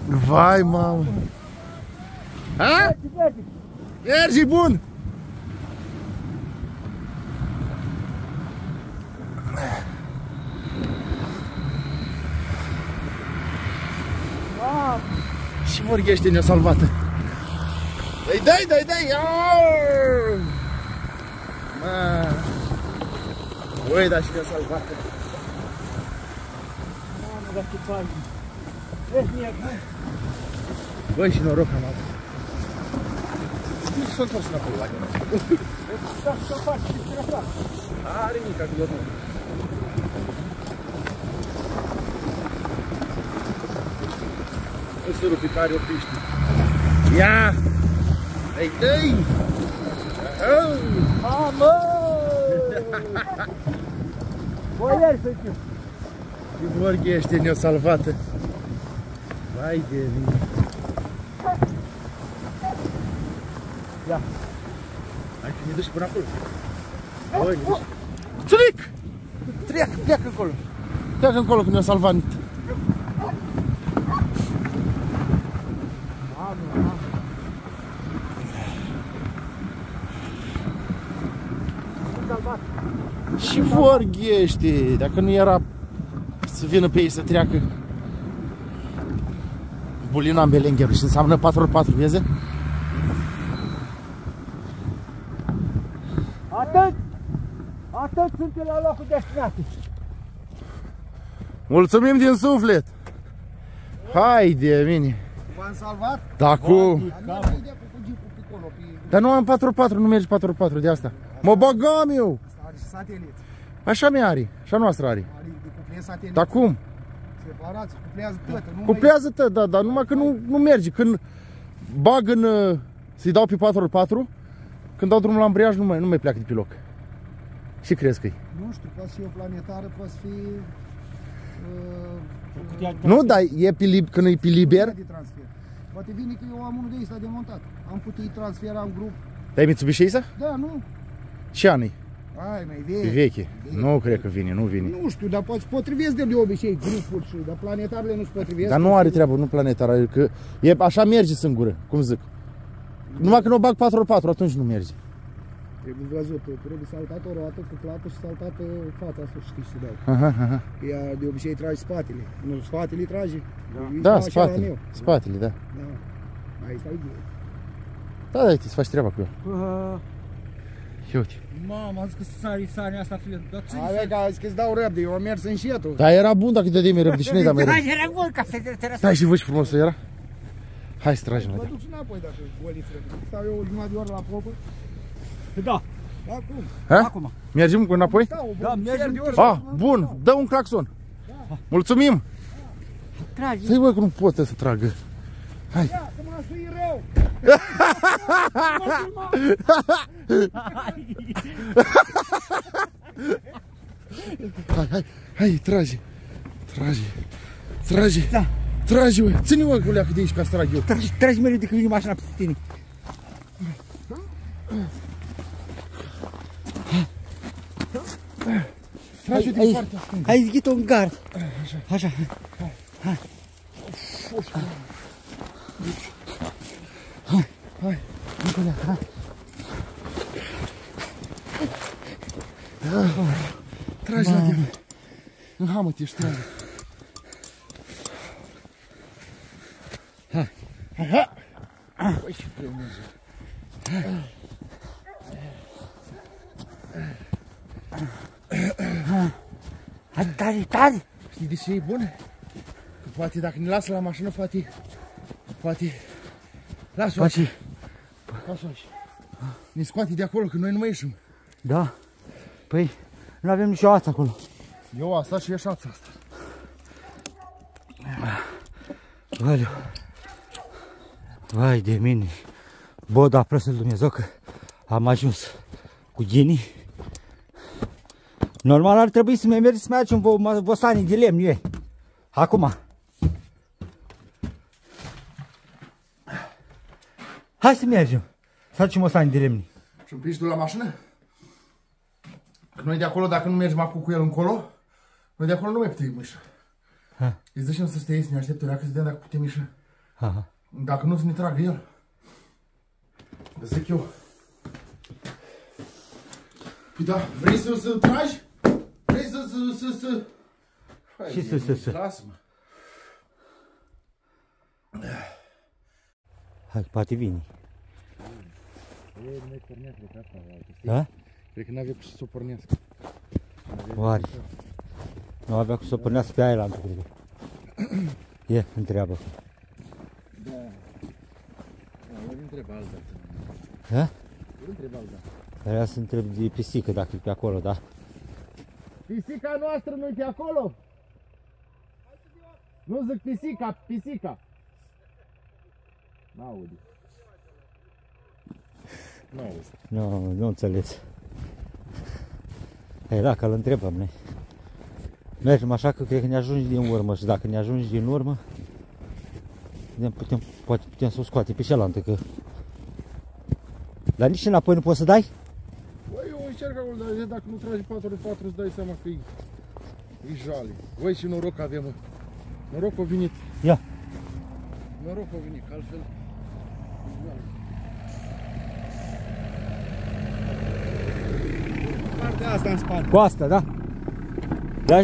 Speaker 2: Vai, mamă! Ha?
Speaker 1: Merge, merge!
Speaker 2: Mergi bun!
Speaker 1: Mamă!
Speaker 2: Și vorghește ne-a salvată. Dai, dai, dai, dai! Aur! Mă! Băi, dar și ne-a salvată.
Speaker 1: Mamă, dar ce faci! Vezi, mie, bă!
Speaker 2: Băi, și noroc am avut. Nu s-a întors înapoi la mine.
Speaker 1: Da, ce faci? Ce faci?
Speaker 2: Are mica cu domnul. O să rupi care opriște. Ia! Dai, dai! Oh!
Speaker 1: Mamă! Boier să fiu!
Speaker 2: Și vorghește, ne-o salvată. Vai de mine.
Speaker 1: Ia.
Speaker 2: Hai că ne duci până acolo. Băi, ne duci. Țulic! Treacă, pleacă încolo. Pleacă încolo că ne-a salvat. Și vorghește, dacă nu era să vină pe ei să treacă. Bulina în Belengheru și înseamnă 4x4, vezi?
Speaker 1: Atât! Atât sunt la locul destinației.
Speaker 2: Mulțumim din suflet! Hai de mine!
Speaker 5: V-am salvat?
Speaker 2: Da, cu...
Speaker 5: Am mers imediat cu jeepul pe acolo, pe...
Speaker 2: Dar nu am 4x4, nu merge 4x4 de asta. Mă bagam eu!
Speaker 5: Are satelit.
Speaker 2: Așa mi are, așa noastră are.
Speaker 5: Are de cuplee satelit.
Speaker 2: Dar cum?
Speaker 5: Separați, cuplează tot. Nu
Speaker 2: Cuplează tot, da, dar numai că nu, nu merge. Când bag în... uh, să-i dau pe 4x4, când dau drumul la îmbriaj, nu mai, nu mai pleacă de pe loc. Și crezi că
Speaker 5: Nu știu, poate fi o planetară, poate fi... Uh,
Speaker 2: Nu, dar e pe, lib- când e pe liber,
Speaker 5: de transfer. Poate vine că eu am unul de ăsta demontat. Am putut transfera în grup.
Speaker 2: dai Mitsubishi ăsta?
Speaker 5: Da, nu?
Speaker 2: Ce ani
Speaker 5: Ai, mai
Speaker 2: e?
Speaker 5: vechi.
Speaker 2: veche. Nu cred că vine, nu vine.
Speaker 5: Nu știu, dar poate potrivesc de de obicei grupuri și, dar planetarele nu se potrivesc.
Speaker 2: Dar nu are treabă, nu planetar, adică e, așa merge singură, cum zic. Numai că nu o bag 4x4, atunci nu merge.
Speaker 5: Trebuie văzut, trebuie saltat o roată cu plată și saltat uh, fața să știi să dau.
Speaker 2: Aha, aha.
Speaker 5: Că ea de obicei trage spatele. Nu, spatele trage. E
Speaker 2: Da,
Speaker 5: ca așa la
Speaker 2: spatele,
Speaker 5: meu.
Speaker 2: spatele, da.
Speaker 5: Da. Aici e ideea.
Speaker 2: Da, da, uite, să faci treaba cu el.
Speaker 1: Uh,
Speaker 2: Ia uite.
Speaker 1: Mamă, am zis că sari, sari asta fiind. Dar țin
Speaker 5: Avea că zic că îți dau răbde, eu am mers înșetul.
Speaker 2: Dar era bun dacă te dai mai repede și nu-i da mai
Speaker 1: Hai,
Speaker 2: repede.
Speaker 1: era bun ca să te te
Speaker 2: Stai și văd ce frumos era. Hai să tragem la
Speaker 5: Mă
Speaker 2: deal.
Speaker 5: duc și înapoi dacă goliți Stau eu o jumătate de oră la popă.
Speaker 1: Da,
Speaker 5: Da, cum?
Speaker 2: Ha?
Speaker 1: acum.
Speaker 2: Mergem cu înapoi?
Speaker 5: Stau,
Speaker 1: Da, mergem
Speaker 5: de oră.
Speaker 2: Ah, bun, dă un claxon. Mulțumim.
Speaker 1: Tragi.
Speaker 2: Stai bă că nu pot să tragă. Hai.
Speaker 5: Ia, că m-a sui rău.
Speaker 2: Hai, hai, hai, trage. Trage. Trage.
Speaker 1: Da.
Speaker 2: Trage, bă. Ține-mă cu leacă de aici ca să trag eu.
Speaker 1: Tragi, tragi mereu de când vine mașina peste tine.
Speaker 2: Trage din
Speaker 1: Ai,
Speaker 2: partea asta.
Speaker 1: ai zghit-o în gard. Așa.
Speaker 2: Încă o leacă, hai. Trage la tine. În hamă te ești trage. Hai. Hai, hai. Păi și pe merge.
Speaker 1: Hai, tare, tare.
Speaker 2: Știi de ce e bun? Că poate dacă ne lasă la mașină, poate... Poate... Lasă-o
Speaker 1: Poate-
Speaker 2: așa. Lasă-o așa. Ne scoate de acolo, că noi nu mai ieșim.
Speaker 1: Da. Păi, nu avem nicio ață acolo.
Speaker 2: Eu asta și ieșața asta.
Speaker 1: Valeu. Vai de mine. Bă, da, plăsă Dumnezeu că am ajuns cu ghinii. Normal ar trebui să mai mergi să mai aduci un vo- vosani de lemn, ei. Acum. Hai să mergem. Să aducem vosani de lemn.
Speaker 2: Și împiși tu la mașină? Că noi de acolo, dacă nu mergem acum cu el încolo, noi de acolo nu mai putem ieși.
Speaker 1: Ha.
Speaker 2: Îți zicem să stai, să ne aștepte o leacă, să vedem dacă putem ieși.
Speaker 1: Aha.
Speaker 2: Dacă nu, să ne tragă el. Zic eu. Păi da, vrei să, să tragi? Vrei să, să, să, să... Hai,
Speaker 1: Și să, să, să.
Speaker 2: Lasă-mă.
Speaker 1: Hai, poate vine. Da?
Speaker 2: Cred că n-avea cum să o pornească.
Speaker 1: Oare? Nu avea cum să o pornească pe aia la cred că. E, întreabă.
Speaker 2: Da, eu întreb alta.
Speaker 1: Ha?
Speaker 2: Eu întreb alta.
Speaker 1: Vrea să întreb de pisică dacă e pe acolo, da?
Speaker 2: Pisica noastră nu-i pe acolo? Nu zic pisica, pisica. N-aude. N-aude.
Speaker 1: Nu, nu înțeles. Ei, dacă îl întrebăm noi. Mergem așa că cred că ne ajungi din urmă și dacă ne ajungi din urmă, ne putem, poate putem să o scoate pe cealaltă, că... Dar nici înapoi nu poți să dai?
Speaker 2: Băi, eu încerc acolo, dar dacă nu tragi 4 de 4 îți dai seama că e, e jale. Băi, și noroc avem, mă. Noroc a venit.
Speaker 1: Ia.
Speaker 2: Noroc a venit, că altfel... e jale.
Speaker 5: partea asta în spate.
Speaker 1: Cu asta, da? Da?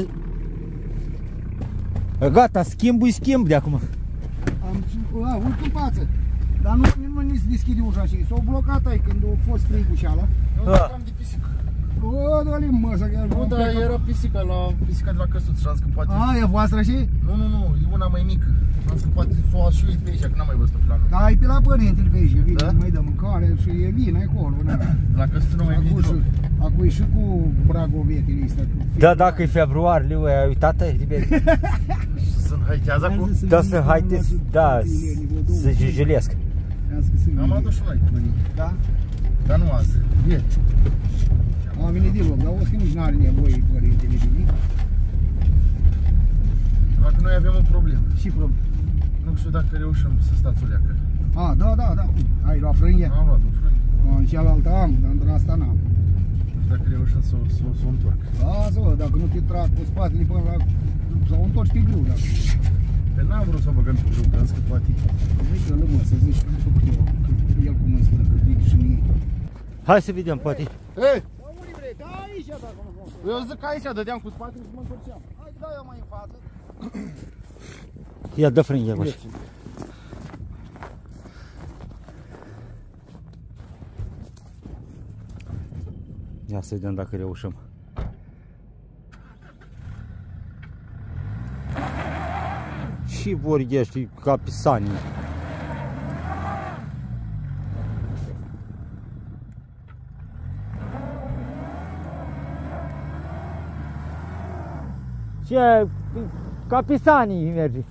Speaker 1: Gata, schimbul schimb de acum.
Speaker 5: Am, a, uite în față. Dar nu, nu, nu se deschide ușa și s-au blocat ai când a fost frigul și ala.
Speaker 3: Eu
Speaker 1: Da.
Speaker 3: am de pisică.
Speaker 5: O, doale mă, să chiar
Speaker 3: Nu, dar era pisica la pisica de la căsuț și am zis că poate...
Speaker 5: A, e voastră și?
Speaker 3: Nu, nu, nu, e una mai mică. Am zis că poate s-o a și pe aici, că n-am mai văzut-o pe la noi.
Speaker 5: Da, ai pe la părintele pe aici, vine,
Speaker 3: Da?
Speaker 5: mai dă mâncare și e vin acolo. Da.
Speaker 3: La căsuț nu mai
Speaker 5: Acum
Speaker 3: vine
Speaker 5: și,
Speaker 3: deloc.
Speaker 5: acum e și cu bragovetele astea. cu
Speaker 1: Da, dacă e februar, Liu, ai uitat, Ribery? *laughs*
Speaker 3: Sunt haitează acum?
Speaker 1: Da, să haide, da, să jijilesc.
Speaker 3: Am adus și noi.
Speaker 5: Da?
Speaker 3: Dar nu azi. Ieri.
Speaker 5: Am venit de loc, dar o să nici n-are nevoie părintele de nimic.
Speaker 3: Dacă noi avem o problemă.
Speaker 5: Și problem.
Speaker 3: Nu știu dacă reușim să stați o leacă.
Speaker 5: A, da, da, da. Ai luat frânghia?
Speaker 3: Am luat un frâni.
Speaker 5: În cealaltă am, dar într asta n-am.
Speaker 3: Nu știu dacă reușim să, să, să o întorc.
Speaker 5: Lasă, bă, dacă nu te trag cu spatele până la... Sau întorci pe grâu, dacă...
Speaker 3: Că n-am vrut să o băgăm pe grup, că am zis că poate.
Speaker 5: Zici că lămă, să zici că nu făcut eu, că el cum îmi spune, că zic și mie.
Speaker 1: Hai să vedem, poate.
Speaker 3: Ei,
Speaker 5: Da, unde vrei? Da, aici, dacă nu vom.
Speaker 3: eu zic că aici dădeam cu spatele și mă întorceam.
Speaker 5: Hai, da, eu mai în față.
Speaker 1: Ia, dă frânghia, bă. Ia să vedem dacă reușim. Și vorghești ca pisanii. Ce? Ca pisanii merge.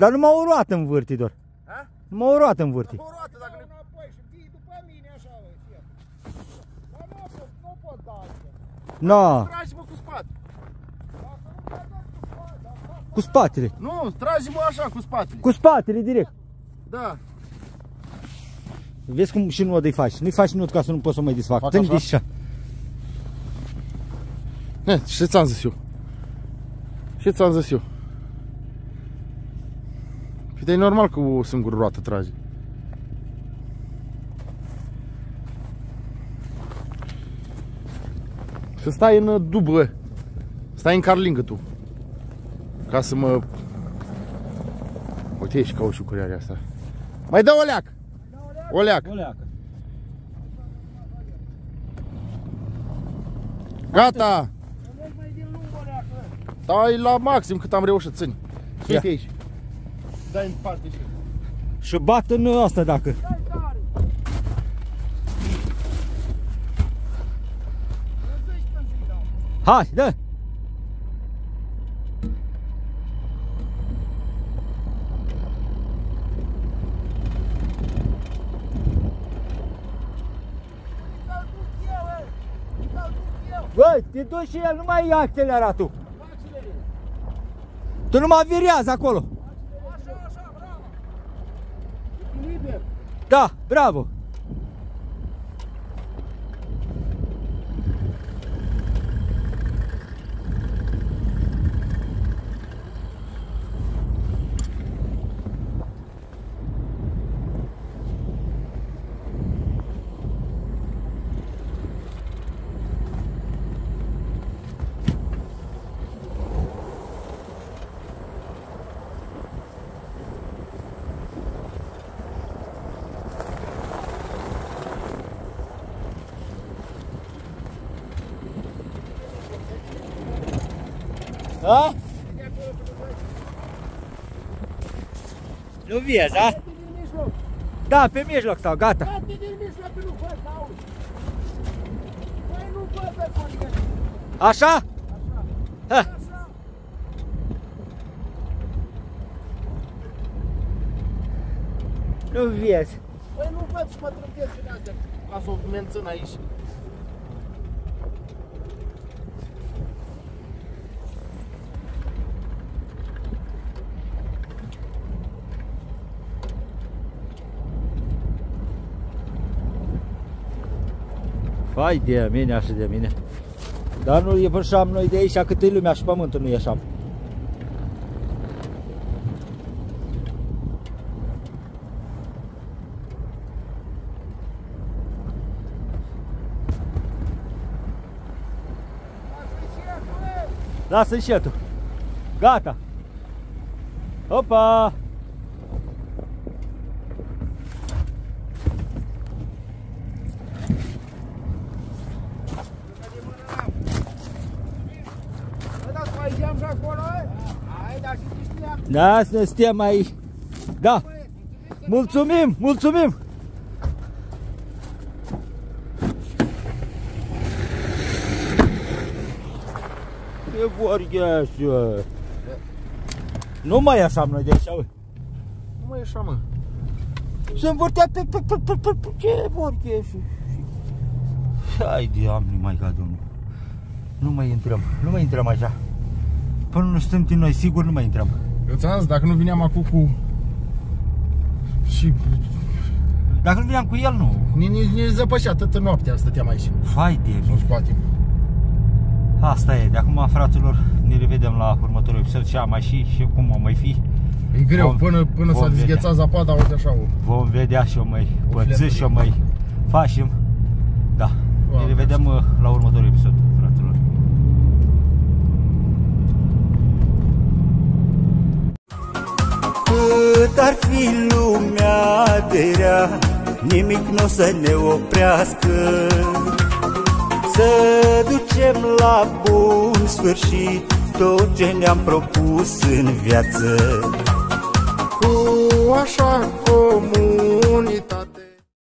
Speaker 1: Dar numai o roată în vârti doar.
Speaker 3: A?
Speaker 1: Numai o roată în vârti.
Speaker 3: O roată, dacă nu...
Speaker 5: Înapoi și vii după mine, așa, bă, fie. Dar nu pot, nu pot da altfel.
Speaker 1: No,
Speaker 3: Tragi-mă cu spate.
Speaker 5: Dacă nu te-a dat cu spate, dar fac
Speaker 1: cu spatele.
Speaker 3: Nu, tragi-mă așa cu spatele.
Speaker 1: Cu spatele direct.
Speaker 3: Da.
Speaker 1: Vezi cum și nu o faci. Nu-i faci nut ca să nu poți să o mai desfac.
Speaker 3: Fac
Speaker 1: Tâni
Speaker 3: așa?
Speaker 1: de așa.
Speaker 2: Ne, ce ți-am zis eu? Ce ți-am zis eu? Păi e normal că o singură roată trage. Să stai în dublă. Stai în carlingă tu. Ca să mă... Uite și cauciu curearea asta. Mai dă o leac. O leac.
Speaker 1: O leacă.
Speaker 2: Gata.
Speaker 5: mergi mai din lung o leacă.
Speaker 2: Stai la maxim cât am reușit, țini.
Speaker 1: Ia.
Speaker 2: Uite aici.
Speaker 3: Dai în parte și...
Speaker 1: Și bat în asta dacă.
Speaker 5: Dai tare. Nu zici când ți-i dau.
Speaker 1: Hai, dă!
Speaker 5: Că-l duc eu, e. Că-l duc eu.
Speaker 1: Băi, te duci și el, nu mai ia acceleratul. Tu nu mai virează acolo.
Speaker 5: Tá, bravo.
Speaker 1: Nu vezi, da?
Speaker 5: Din mijloc.
Speaker 1: Da, pe mijloc stau, gata.
Speaker 5: Date din mijloc, că nu văd, auzi. Păi nu văd pe foliere.
Speaker 1: Așa? Ha.
Speaker 5: Așa.
Speaker 1: Nu vezi.
Speaker 5: Păi nu văd și mă trântesc din astea.
Speaker 3: Las o mențin aici.
Speaker 1: Fai de mine așa de mine. Dar nu ieșeam noi de aici cât e lumea și pământul nu ieșeam. Lasă-i. Gata. Opa! Da, să stăm aici. Da. Mulțumim, mulțumim. Ce vorbești, bă? Nu mai așa noi de așa, bă.
Speaker 2: Nu mai e așa, mă.
Speaker 1: Se învârtea pe, pe, pe, pe, pe, pe ce vorbești? Hai, Doamne, mai ca Domnul. Nu mai intrăm, nu mai intrăm așa. Până nu suntem noi, sigur nu mai intrăm.
Speaker 2: Eu ți-am zis, dacă nu vineam acum cu... Și...
Speaker 1: Dacă nu veneam cu el, nu.
Speaker 2: Ni, ni, ni zăpășea toată noaptea, stăteam aici.
Speaker 1: Vai de
Speaker 2: Să nu scoatem.
Speaker 1: Asta e, de acum, fraților, ne revedem la următorul episod și am mai și, și cum o mai fi.
Speaker 2: E greu,
Speaker 1: Vom-
Speaker 2: până, până
Speaker 1: vom
Speaker 2: s-a
Speaker 1: vedea.
Speaker 2: dezghețat zapada, uite așa o...
Speaker 1: Vom vedea și o mai
Speaker 2: O
Speaker 1: păți
Speaker 2: flepări.
Speaker 1: și o mai facem. Da, ne
Speaker 2: Wow.
Speaker 1: revedem uh, la următorul episod, Cât ar fi lumea de rea, nimic nu o să ne oprească. Să ducem la bun sfârșit tot ce ne-am propus în viață.
Speaker 2: Cu așa comunitate